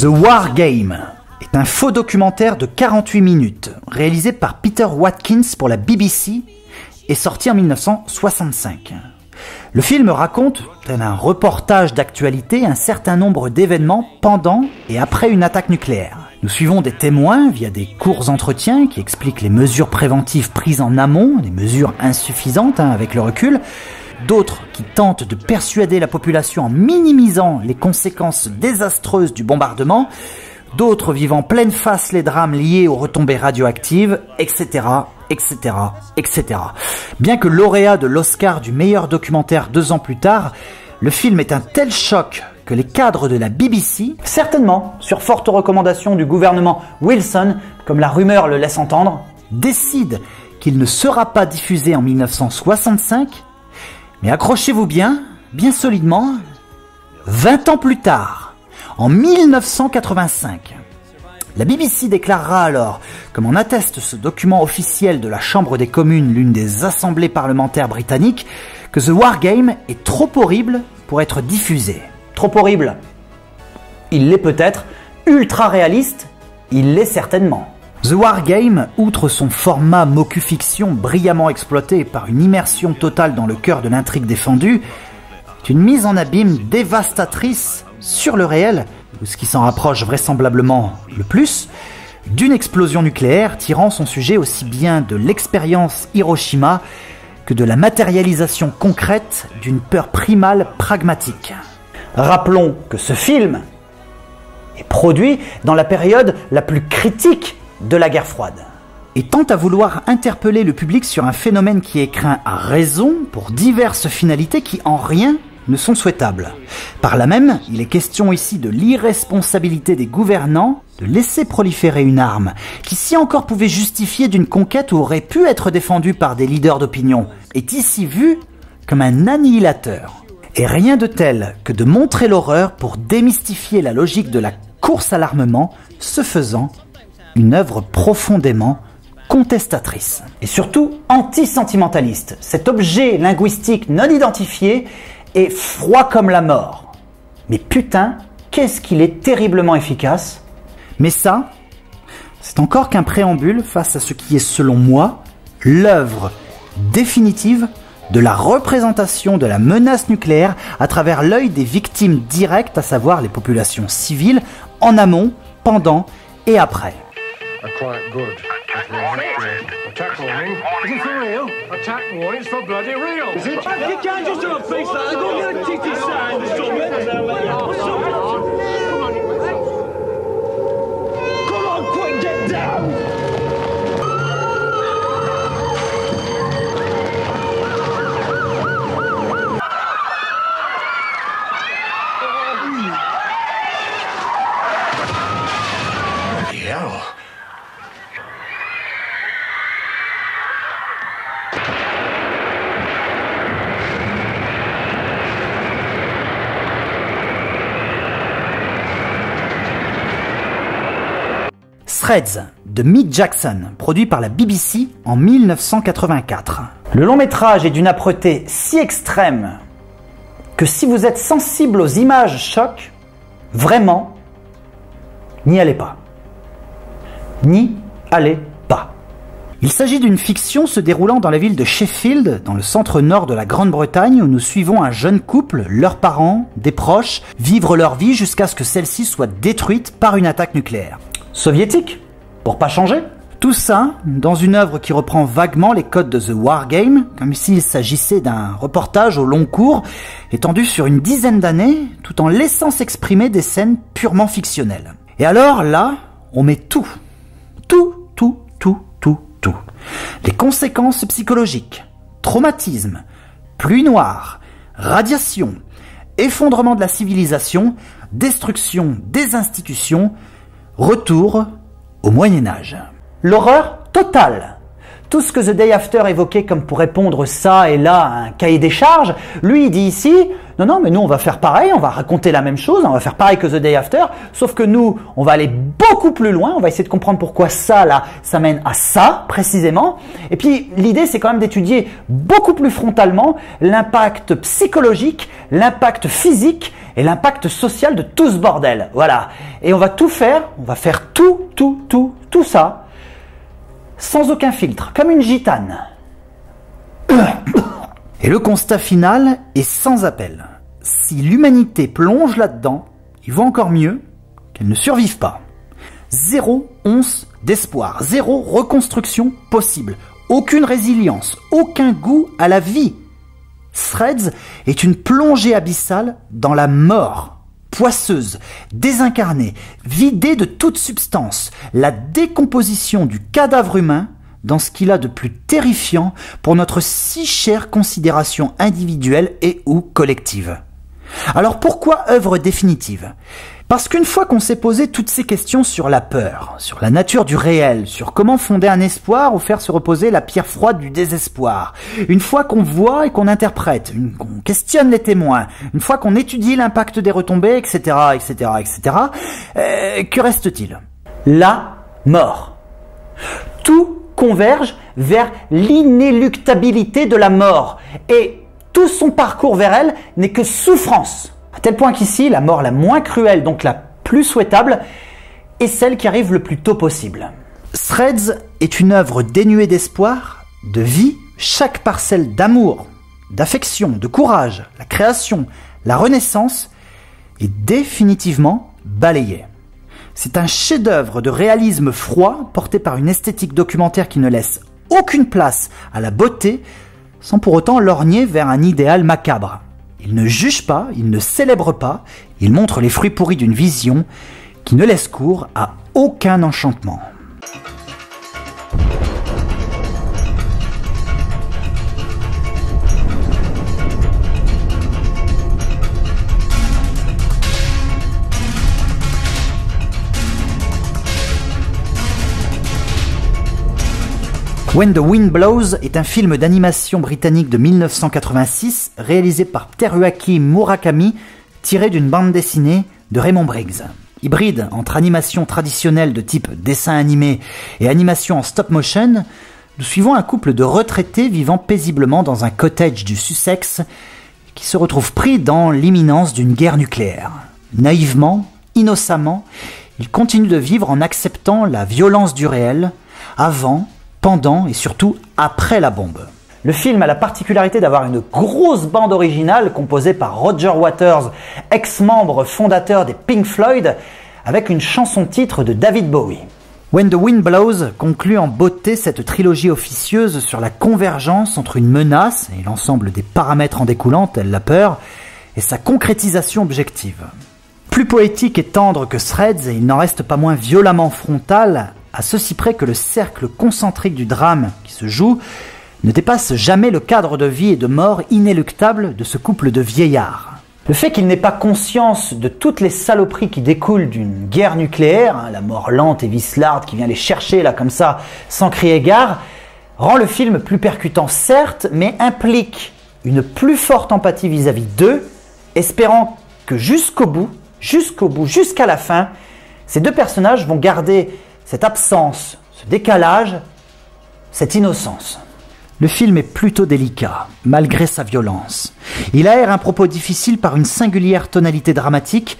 M: The War Game est un faux documentaire de 48 minutes, réalisé par Peter Watkins pour la BBC et sorti en 1965. Le film raconte, tel un reportage d'actualité, un certain nombre d'événements pendant et après une attaque nucléaire. Nous suivons des témoins via des courts entretiens qui expliquent les mesures préventives prises en amont, des mesures insuffisantes hein, avec le recul, d'autres qui tentent de persuader la population en minimisant les conséquences désastreuses du bombardement, d'autres vivant pleine face les drames liés aux retombées radioactives, etc., etc., etc. Bien que lauréat de l'Oscar du meilleur documentaire deux ans plus tard, le film est un tel choc que les cadres de la BBC, certainement sur forte recommandation du gouvernement Wilson, comme la rumeur le laisse entendre, décident qu'il ne sera pas diffusé en 1965, mais accrochez-vous bien, bien solidement, 20 ans plus tard, en 1985. La BBC déclarera alors, comme en atteste ce document officiel de la Chambre des communes, l'une des assemblées parlementaires britanniques, que The War Game est trop horrible pour être diffusé. Trop horrible Il l'est peut-être. Ultra réaliste Il l'est certainement. The War Game, outre son format mocu-fiction brillamment exploité par une immersion totale dans le cœur de l'intrigue défendue, est une mise en abîme dévastatrice sur le réel, ou ce qui s'en rapproche vraisemblablement le plus, d'une explosion nucléaire tirant son sujet aussi bien de l'expérience Hiroshima que de la matérialisation concrète d'une peur primale pragmatique. Rappelons que ce film est produit dans la période la plus critique de la guerre froide. Et tente à vouloir interpeller le public sur un phénomène qui est craint à raison pour diverses finalités qui en rien ne sont souhaitables. Par là même, il est question ici de l'irresponsabilité des gouvernants de laisser proliférer une arme qui, si encore pouvait justifier d'une conquête ou aurait pu être défendue par des leaders d'opinion, est ici vue comme un annihilateur. Et rien de tel que de montrer l'horreur pour démystifier la logique de la course à l'armement, ce faisant, une œuvre profondément contestatrice. Et surtout anti-sentimentaliste. Cet objet linguistique non identifié est froid comme la mort. Mais putain, qu'est-ce qu'il est terriblement efficace. Mais ça, c'est encore qu'un préambule face à ce qui est selon moi l'œuvre définitive de la représentation de la menace nucléaire à travers l'œil des victimes directes, à savoir les populations civiles, en amont, pendant et après.
K: Attack warning. It's for bloody real. Is it? You can't just do a face like that. Go get a titty sign
M: Threads de Mick Jackson, produit par la BBC en 1984. Le long métrage est d'une âpreté si extrême que si vous êtes sensible aux images choc, vraiment, n'y allez pas. N'y allez pas. Il s'agit d'une fiction se déroulant dans la ville de Sheffield, dans le centre nord de la Grande-Bretagne, où nous suivons un jeune couple, leurs parents, des proches, vivre leur vie jusqu'à ce que celle-ci soit détruite par une attaque nucléaire. Soviétique, pour pas changer. Tout ça dans une œuvre qui reprend vaguement les codes de The Wargame, comme s'il s'agissait d'un reportage au long cours, étendu sur une dizaine d'années, tout en laissant s'exprimer des scènes purement fictionnelles. Et alors là, on met tout, tout, tout, tout, tout, tout. Les conséquences psychologiques, traumatisme, pluie noire, radiation, effondrement de la civilisation, destruction des institutions, retour au Moyen Âge. L'horreur totale. Tout ce que The Day After évoquait comme pour répondre ça et là à un cahier des charges, lui il dit ici, non non mais nous on va faire pareil, on va raconter la même chose, on va faire pareil que The Day After, sauf que nous on va aller beaucoup plus loin, on va essayer de comprendre pourquoi ça là, ça mène à ça précisément. Et puis l'idée c'est quand même d'étudier beaucoup plus frontalement l'impact psychologique, l'impact physique et l'impact social de tout ce bordel. Voilà. Et on va tout faire, on va faire tout, tout, tout, tout ça sans aucun filtre, comme une gitane. Et le constat final est sans appel. Si l'humanité plonge là-dedans, il vaut encore mieux qu'elle ne survive pas. Zéro once d'espoir, zéro reconstruction possible, aucune résilience, aucun goût à la vie. Threads est une plongée abyssale dans la mort poisseuse, désincarnée, vidée de toute substance, la décomposition du cadavre humain dans ce qu'il a de plus terrifiant pour notre si chère considération individuelle et ou collective. Alors pourquoi œuvre définitive? Parce qu'une fois qu'on s'est posé toutes ces questions sur la peur, sur la nature du réel, sur comment fonder un espoir ou faire se reposer la pierre froide du désespoir, une fois qu'on voit et qu'on interprète, qu'on questionne les témoins, une fois qu'on étudie l'impact des retombées, etc., etc., etc., que reste-t-il? La mort. Tout converge vers l'inéluctabilité de la mort et tout son parcours vers elle n'est que souffrance. Tel point qu'ici, la mort la moins cruelle, donc la plus souhaitable, est celle qui arrive le plus tôt possible. Threads est une œuvre dénuée d'espoir, de vie, chaque parcelle d'amour, d'affection, de courage, la création, la renaissance est définitivement balayée. C'est un chef-d'œuvre de réalisme froid porté par une esthétique documentaire qui ne laisse aucune place à la beauté sans pour autant lorgner vers un idéal macabre. Il ne juge pas, il ne célèbre pas, il montre les fruits pourris d'une vision qui ne laisse cours à aucun enchantement. When the Wind Blows est un film d'animation britannique de 1986 réalisé par Teruaki Murakami tiré d'une bande dessinée de Raymond Briggs. Hybride entre animation traditionnelle de type dessin animé et animation en stop motion, nous suivons un couple de retraités vivant paisiblement dans un cottage du Sussex qui se retrouve pris dans l'imminence d'une guerre nucléaire. Naïvement, innocemment, ils continuent de vivre en acceptant la violence du réel avant pendant et surtout après la bombe. Le film a la particularité d'avoir une grosse bande originale composée par Roger Waters, ex-membre fondateur des Pink Floyd, avec une chanson titre de David Bowie. When the Wind Blows conclut en beauté cette trilogie officieuse sur la convergence entre une menace et l'ensemble des paramètres en découlant, telle la peur, et sa concrétisation objective. Plus poétique et tendre que Threads, il n'en reste pas moins violemment frontal à ceci près que le cercle concentrique du drame qui se joue ne dépasse jamais le cadre de vie et de mort inéluctable de ce couple de vieillards. Le fait qu'il n'ait pas conscience de toutes les saloperies qui découlent d'une guerre nucléaire, hein, la mort lente et vislarde qui vient les chercher là comme ça sans crier gare, rend le film plus percutant certes, mais implique une plus forte empathie vis-à-vis d'eux, espérant que jusqu'au bout, jusqu'au bout, jusqu'à la fin, ces deux personnages vont garder cette absence, ce décalage, cette innocence. Le film est plutôt délicat, malgré sa violence. Il aère un propos difficile par une singulière tonalité dramatique,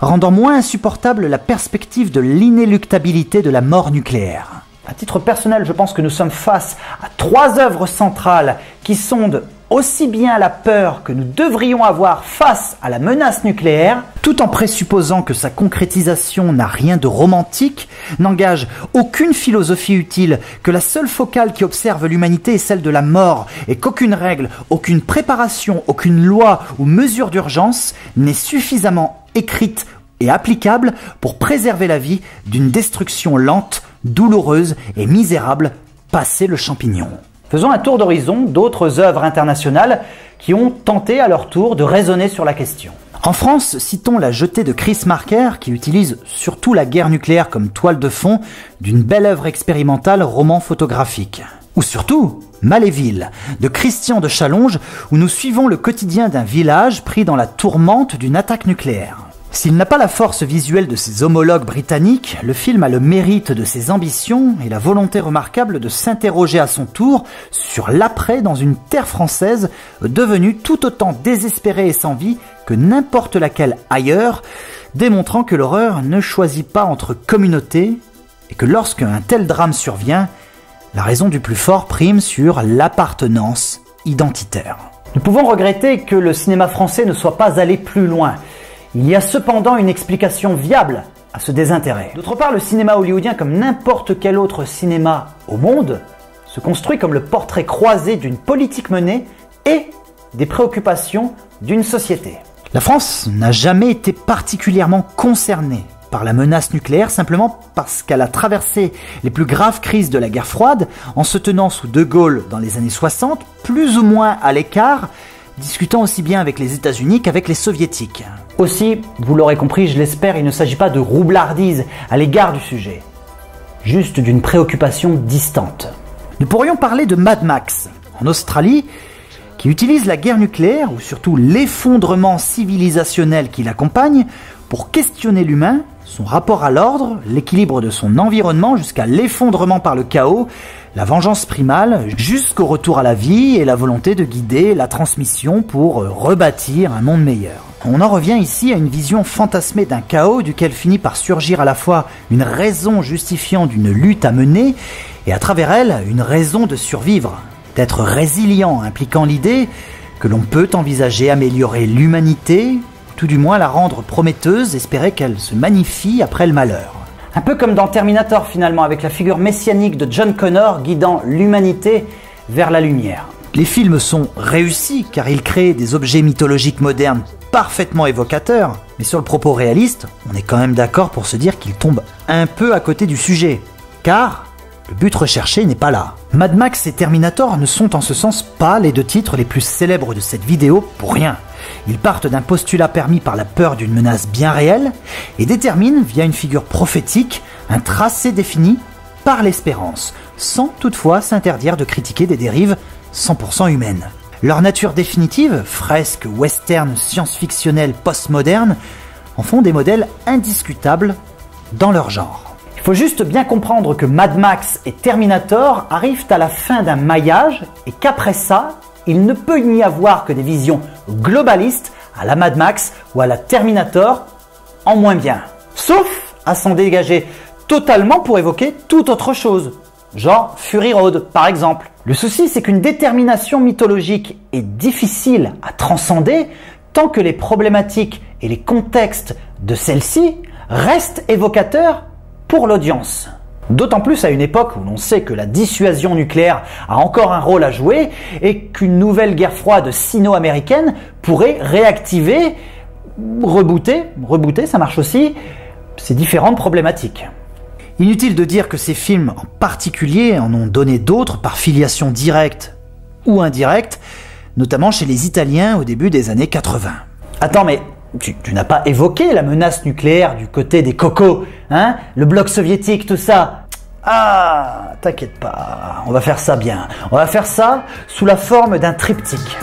M: rendant moins insupportable la perspective de l'inéluctabilité de la mort nucléaire. À titre personnel, je pense que nous sommes face à trois œuvres centrales qui sondent aussi bien la peur que nous devrions avoir face à la menace nucléaire, tout en présupposant que sa concrétisation n'a rien de romantique, n'engage aucune philosophie utile, que la seule focale qui observe l'humanité est celle de la mort, et qu'aucune règle, aucune préparation, aucune loi ou mesure d'urgence n'est suffisamment écrite et applicable pour préserver la vie d'une destruction lente, douloureuse et misérable passé le champignon. Faisons un tour d'horizon d'autres œuvres internationales qui ont tenté à leur tour de raisonner sur la question. En France, citons la jetée de Chris Marker qui utilise surtout la guerre nucléaire comme toile de fond d'une belle œuvre expérimentale roman photographique. Ou surtout, Maléville, de Christian de Challonge, où nous suivons le quotidien d'un village pris dans la tourmente d'une attaque nucléaire. S'il n'a pas la force visuelle de ses homologues britanniques, le film a le mérite de ses ambitions et la volonté remarquable de s'interroger à son tour sur l'après dans une terre française devenue tout autant désespérée et sans vie que n'importe laquelle ailleurs, démontrant que l'horreur ne choisit pas entre communautés et que lorsque un tel drame survient, la raison du plus fort prime sur l'appartenance identitaire. Nous pouvons regretter que le cinéma français ne soit pas allé plus loin. Il y a cependant une explication viable à ce désintérêt. D'autre part, le cinéma hollywoodien, comme n'importe quel autre cinéma au monde, se construit comme le portrait croisé d'une politique menée et des préoccupations d'une société. La France n'a jamais été particulièrement concernée par la menace nucléaire simplement parce qu'elle a traversé les plus graves crises de la guerre froide en se tenant sous De Gaulle dans les années 60, plus ou moins à l'écart, discutant aussi bien avec les États-Unis qu'avec les soviétiques. Aussi, vous l'aurez compris, je l'espère, il ne s'agit pas de roublardise à l'égard du sujet, juste d'une préoccupation distante. Nous pourrions parler de Mad Max, en Australie, qui utilise la guerre nucléaire, ou surtout l'effondrement civilisationnel qui l'accompagne, pour questionner l'humain, son rapport à l'ordre, l'équilibre de son environnement jusqu'à l'effondrement par le chaos, la vengeance primale jusqu'au retour à la vie et la volonté de guider la transmission pour rebâtir un monde meilleur. On en revient ici à une vision fantasmée d'un chaos duquel finit par surgir à la fois une raison justifiant d'une lutte à mener et à travers elle une raison de survivre, d'être résilient impliquant l'idée que l'on peut envisager améliorer l'humanité, tout du moins la rendre prometteuse, espérer qu'elle se magnifie après le malheur. Un peu comme dans Terminator finalement, avec la figure messianique de John Connor guidant l'humanité vers la lumière. Les films sont réussis car ils créent des objets mythologiques modernes parfaitement évocateur, mais sur le propos réaliste, on est quand même d'accord pour se dire qu'il tombe un peu à côté du sujet. Car le but recherché n'est pas là. Mad Max et Terminator ne sont en ce sens pas les deux titres les plus célèbres de cette vidéo pour rien. Ils partent d'un postulat permis par la peur d'une menace bien réelle et déterminent, via une figure prophétique, un tracé défini par l'espérance, sans toutefois s'interdire de critiquer des dérives 100% humaines. Leur nature définitive, fresque, western, science-fictionnelle, postmoderne, en font des modèles indiscutables dans leur genre. Il faut juste bien comprendre que Mad Max et Terminator arrivent à la fin d'un maillage et qu'après ça, il ne peut y avoir que des visions globalistes à la Mad Max ou à la Terminator en moins bien. Sauf à s'en dégager totalement pour évoquer toute autre chose, genre Fury Road par exemple. Le souci, c'est qu'une détermination mythologique est difficile à transcender tant que les problématiques et les contextes de celle-ci restent évocateurs pour l'audience. D'autant plus à une époque où l'on sait que la dissuasion nucléaire a encore un rôle à jouer et qu'une nouvelle guerre froide sino-américaine pourrait réactiver, rebooter, rebooter, ça marche aussi, ces différentes problématiques. Inutile de dire que ces films en particulier en ont donné d'autres par filiation directe ou indirecte, notamment chez les Italiens au début des années 80. Attends, mais tu, n'as pas évoqué la menace nucléaire du côté des cocos, hein? Le bloc soviétique, tout ça. Ah, t'inquiète pas, on va faire ça bien. On va faire ça sous la forme d'un triptyque.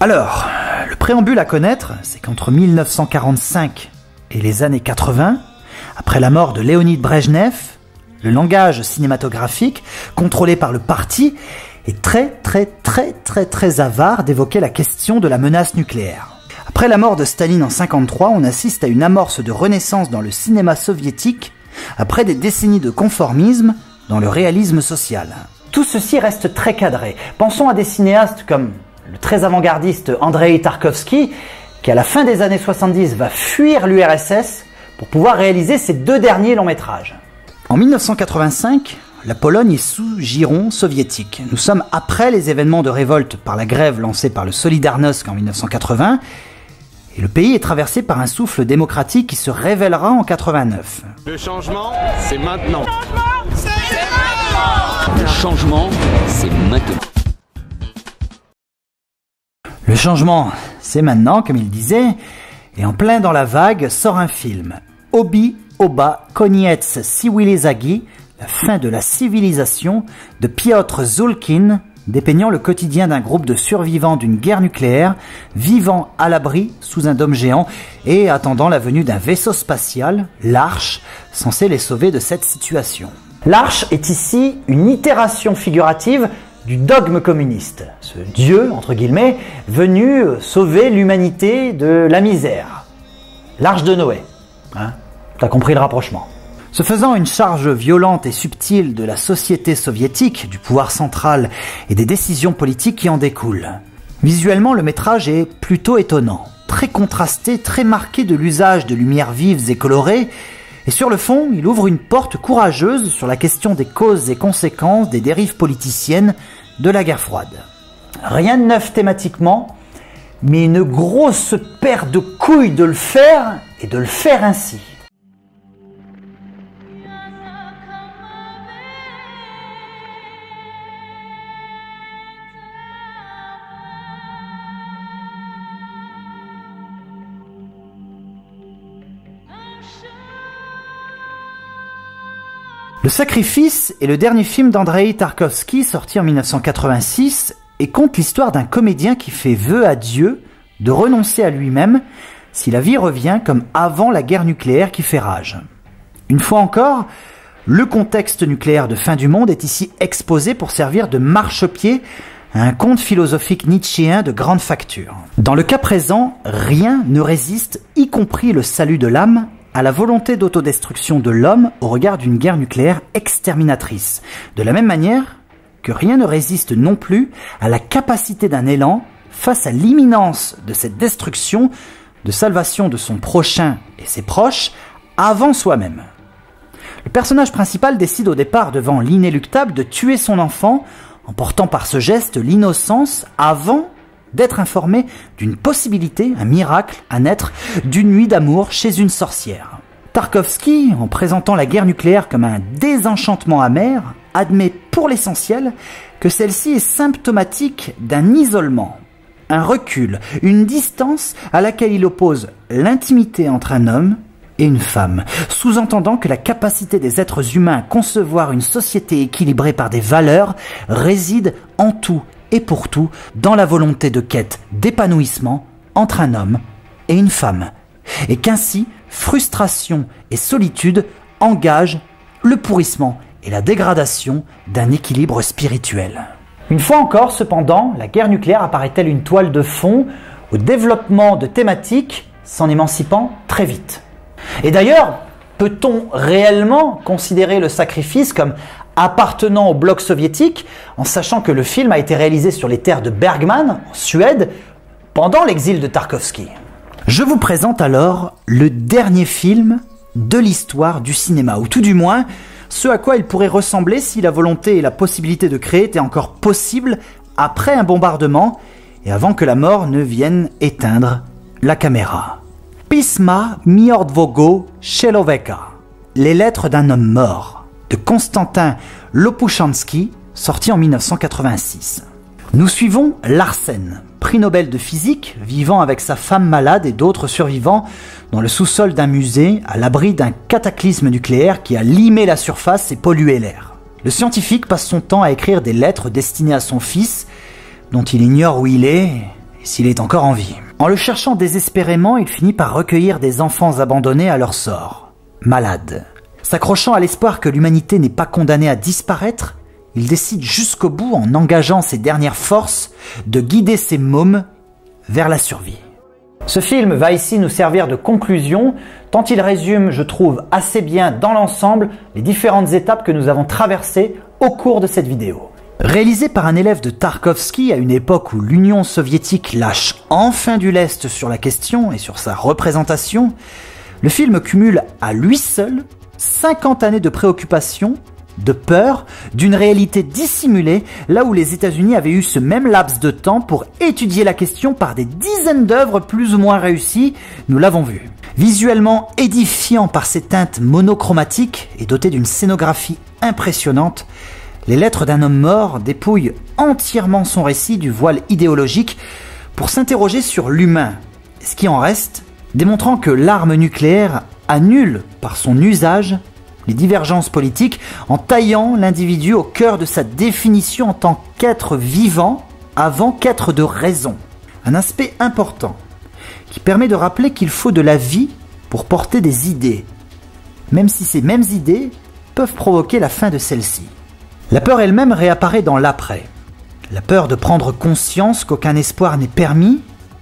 M: Alors, le préambule à connaître, c'est qu'entre 1945 et les années 80, après la mort de Léonid Brejnev, le langage cinématographique, contrôlé par le parti, est très très très très très avare d'évoquer la question de la menace nucléaire. Après la mort de Staline en 53, on assiste à une amorce de renaissance dans le cinéma soviétique après des décennies de conformisme dans le réalisme social. Tout ceci reste très cadré. Pensons à des cinéastes comme le très avant-gardiste Andrei Tarkovsky, qui à la fin des années 70 va fuir l'URSS pour pouvoir réaliser ses deux derniers longs métrages. En 1985, la Pologne est sous giron soviétique. Nous sommes après les événements de révolte par la grève lancée par le Solidarnosc en 1980, et le pays est traversé par un souffle démocratique qui se révélera en 89.
P: Le changement, c'est maintenant. Le changement, c'est maintenant.
M: Le changement, c'est maintenant, comme il disait, et en plein dans la vague sort un film. Obi Oba Koniec Siwilizagi, la fin de la civilisation, de Piotr Zulkin, dépeignant le quotidien d'un groupe de survivants d'une guerre nucléaire, vivant à l'abri sous un dôme géant et attendant la venue d'un vaisseau spatial, l'Arche, censé les sauver de cette situation. L'Arche est ici une itération figurative du dogme communiste, ce Dieu, entre guillemets, venu sauver l'humanité de la misère. L'Arche de Noé. Hein T'as compris le rapprochement. Se faisant une charge violente et subtile de la société soviétique, du pouvoir central et des décisions politiques qui en découlent. Visuellement, le métrage est plutôt étonnant, très contrasté, très marqué de l'usage de lumières vives et colorées, et sur le fond, il ouvre une porte courageuse sur la question des causes et conséquences des dérives politiciennes de la guerre froide. Rien de neuf thématiquement, mais une grosse paire de couilles de le faire et de le faire ainsi. Le Sacrifice est le dernier film d'Andrei Tarkovsky sorti en 1986 et compte l'histoire d'un comédien qui fait vœu à Dieu de renoncer à lui-même si la vie revient comme avant la guerre nucléaire qui fait rage. Une fois encore, le contexte nucléaire de fin du monde est ici exposé pour servir de marchepied à un conte philosophique nietzschéen de grande facture. Dans le cas présent, rien ne résiste, y compris le salut de l'âme, à la volonté d'autodestruction de l'homme au regard d'une guerre nucléaire exterminatrice. De la même manière que rien ne résiste non plus à la capacité d'un élan face à l'imminence de cette destruction de salvation de son prochain et ses proches avant soi-même. Le personnage principal décide au départ devant l'inéluctable de tuer son enfant en portant par ce geste l'innocence avant d'être informé d'une possibilité, un miracle, à naître d'une nuit d'amour chez une sorcière. Tarkovsky, en présentant la guerre nucléaire comme un désenchantement amer, admet pour l'essentiel que celle-ci est symptomatique d'un isolement, un recul, une distance à laquelle il oppose l'intimité entre un homme et une femme, sous-entendant que la capacité des êtres humains à concevoir une société équilibrée par des valeurs réside en tout et pour tout dans la volonté de quête d'épanouissement entre un homme et une femme, et qu'ainsi frustration et solitude engagent le pourrissement et la dégradation d'un équilibre spirituel. Une fois encore, cependant, la guerre nucléaire apparaît-elle une toile de fond au développement de thématiques s'en émancipant très vite? Et d'ailleurs, peut-on réellement considérer le sacrifice comme appartenant au bloc soviétique, en sachant que le film a été réalisé sur les terres de Bergman, en Suède, pendant l'exil de Tarkovsky. Je vous présente alors le dernier film de l'histoire du cinéma, ou tout du moins ce à quoi il pourrait ressembler si la volonté et la possibilité de créer étaient encore possibles après un bombardement et avant que la mort ne vienne éteindre la caméra. Pisma Miordvogo Sheloveka, les lettres d'un homme mort de Konstantin Lopushansky, sorti en 1986. Nous suivons Larsen, prix Nobel de physique, vivant avec sa femme malade et d'autres survivants dans le sous-sol d'un musée à l'abri d'un cataclysme nucléaire qui a limé la surface et pollué l'air. Le scientifique passe son temps à écrire des lettres destinées à son fils, dont il ignore où il est et s'il est encore en vie. En le cherchant désespérément, il finit par recueillir des enfants abandonnés à leur sort, malades. S'accrochant à l'espoir que l'humanité n'est pas condamnée à disparaître, il décide jusqu'au bout, en engageant ses dernières forces, de guider ses mômes vers la survie. Ce film va ici nous servir de conclusion, tant il résume, je trouve, assez bien dans l'ensemble les différentes étapes que nous avons traversées au cours de cette vidéo. Réalisé par un élève de Tarkovsky à une époque où l'Union soviétique lâche enfin du lest sur la question et sur sa représentation, le film cumule à lui seul 50 années de préoccupation, de peur, d'une réalité dissimulée, là où les États-Unis avaient eu ce même laps de temps pour étudier la question par des dizaines d'œuvres plus ou moins réussies, nous l'avons vu. Visuellement édifiant par ses teintes monochromatiques et doté d'une scénographie impressionnante, les lettres d'un homme mort dépouillent entièrement son récit du voile idéologique pour s'interroger sur l'humain, ce qui en reste, démontrant que l'arme nucléaire annule par son usage les divergences politiques en taillant l'individu au cœur de sa définition en tant qu'être vivant avant qu'être de raison. Un aspect important qui permet de rappeler qu'il faut de la vie pour porter des idées, même si ces mêmes idées peuvent provoquer la fin de celle-ci. La peur elle-même réapparaît dans l'après. La peur de prendre conscience qu'aucun espoir n'est permis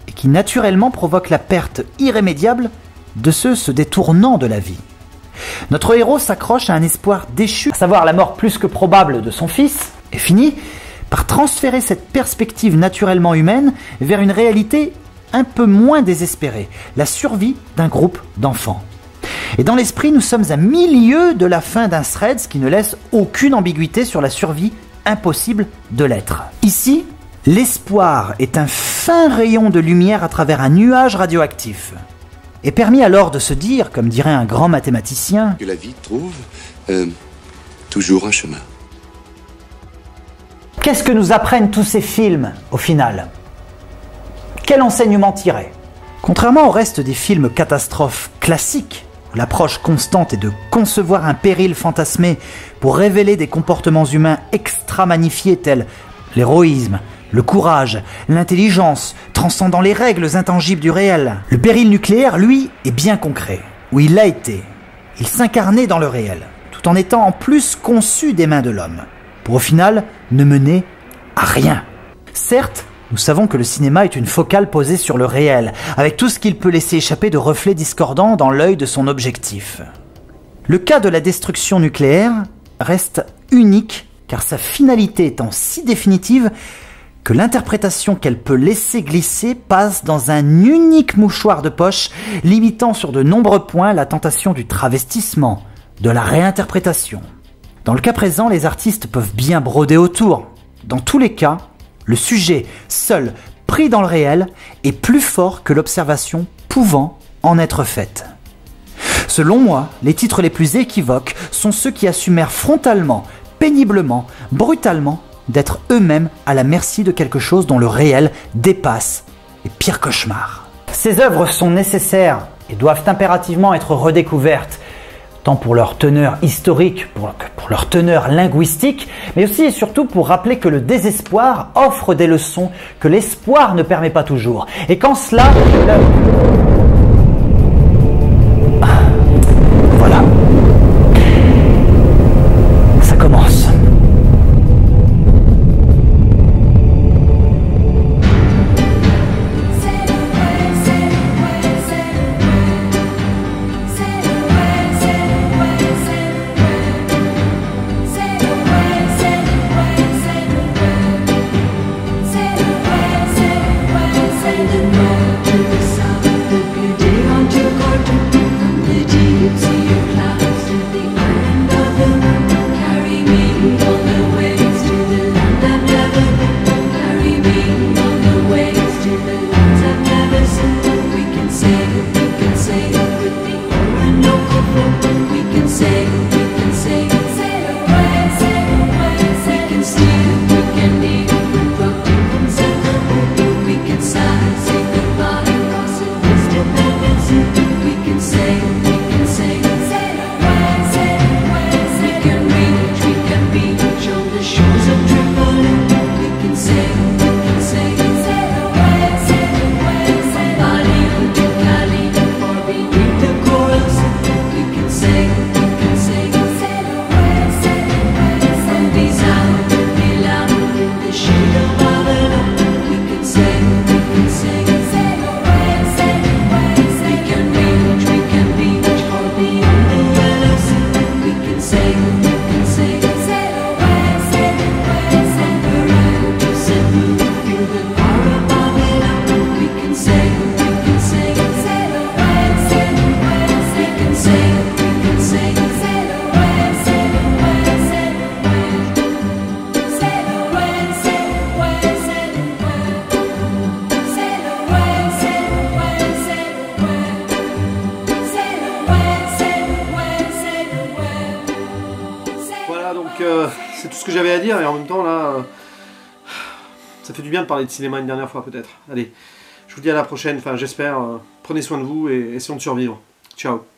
M: et qui naturellement provoque la perte irrémédiable de ceux se détournant de la vie. Notre héros s'accroche à un espoir déchu, à savoir la mort plus que probable de son fils, et finit par transférer cette perspective naturellement humaine vers une réalité un peu moins désespérée, la survie d'un groupe d'enfants. Et dans l'esprit, nous sommes à milieu de la fin d'un thread qui ne laisse aucune ambiguïté sur la survie impossible de l'être. Ici, l'espoir est un fin rayon de lumière à travers un nuage radioactif. Et permis alors de se dire, comme dirait un grand mathématicien,
Q: Que la vie trouve euh, toujours un chemin.
M: qu'est-ce que nous apprennent tous ces films au final? Quel enseignement tirer? Contrairement au reste des films catastrophes classiques, où l'approche constante est de concevoir un péril fantasmé pour révéler des comportements humains extra magnifiés tels l'héroïsme, le courage, l'intelligence, transcendant les règles intangibles du réel. Le péril nucléaire, lui, est bien concret, où il l'a été. Il s'incarnait dans le réel, tout en étant en plus conçu des mains de l'homme, pour au final ne mener à rien. Certes, nous savons que le cinéma est une focale posée sur le réel, avec tout ce qu'il peut laisser échapper de reflets discordants dans l'œil de son objectif. Le cas de la destruction nucléaire reste unique car sa finalité étant si définitive que l'interprétation qu'elle peut laisser glisser passe dans un unique mouchoir de poche, limitant sur de nombreux points la tentation du travestissement, de la réinterprétation. Dans le cas présent, les artistes peuvent bien broder autour. Dans tous les cas, le sujet, seul, pris dans le réel, est plus fort que l'observation pouvant en être faite. Selon moi, les titres les plus équivoques sont ceux qui assumèrent frontalement, péniblement, brutalement, d'être eux-mêmes à la merci de quelque chose dont le réel dépasse les pires cauchemars. Ces œuvres sont nécessaires et doivent impérativement être redécouvertes, tant pour leur teneur historique, que pour leur teneur linguistique, mais aussi et surtout pour rappeler que le désespoir offre des leçons que l'espoir ne permet pas toujours. Et qu'en cela,
I: parler de cinéma une dernière fois peut-être. Allez, je vous dis à la prochaine, enfin j'espère, euh, prenez soin de vous et essayons de survivre. Ciao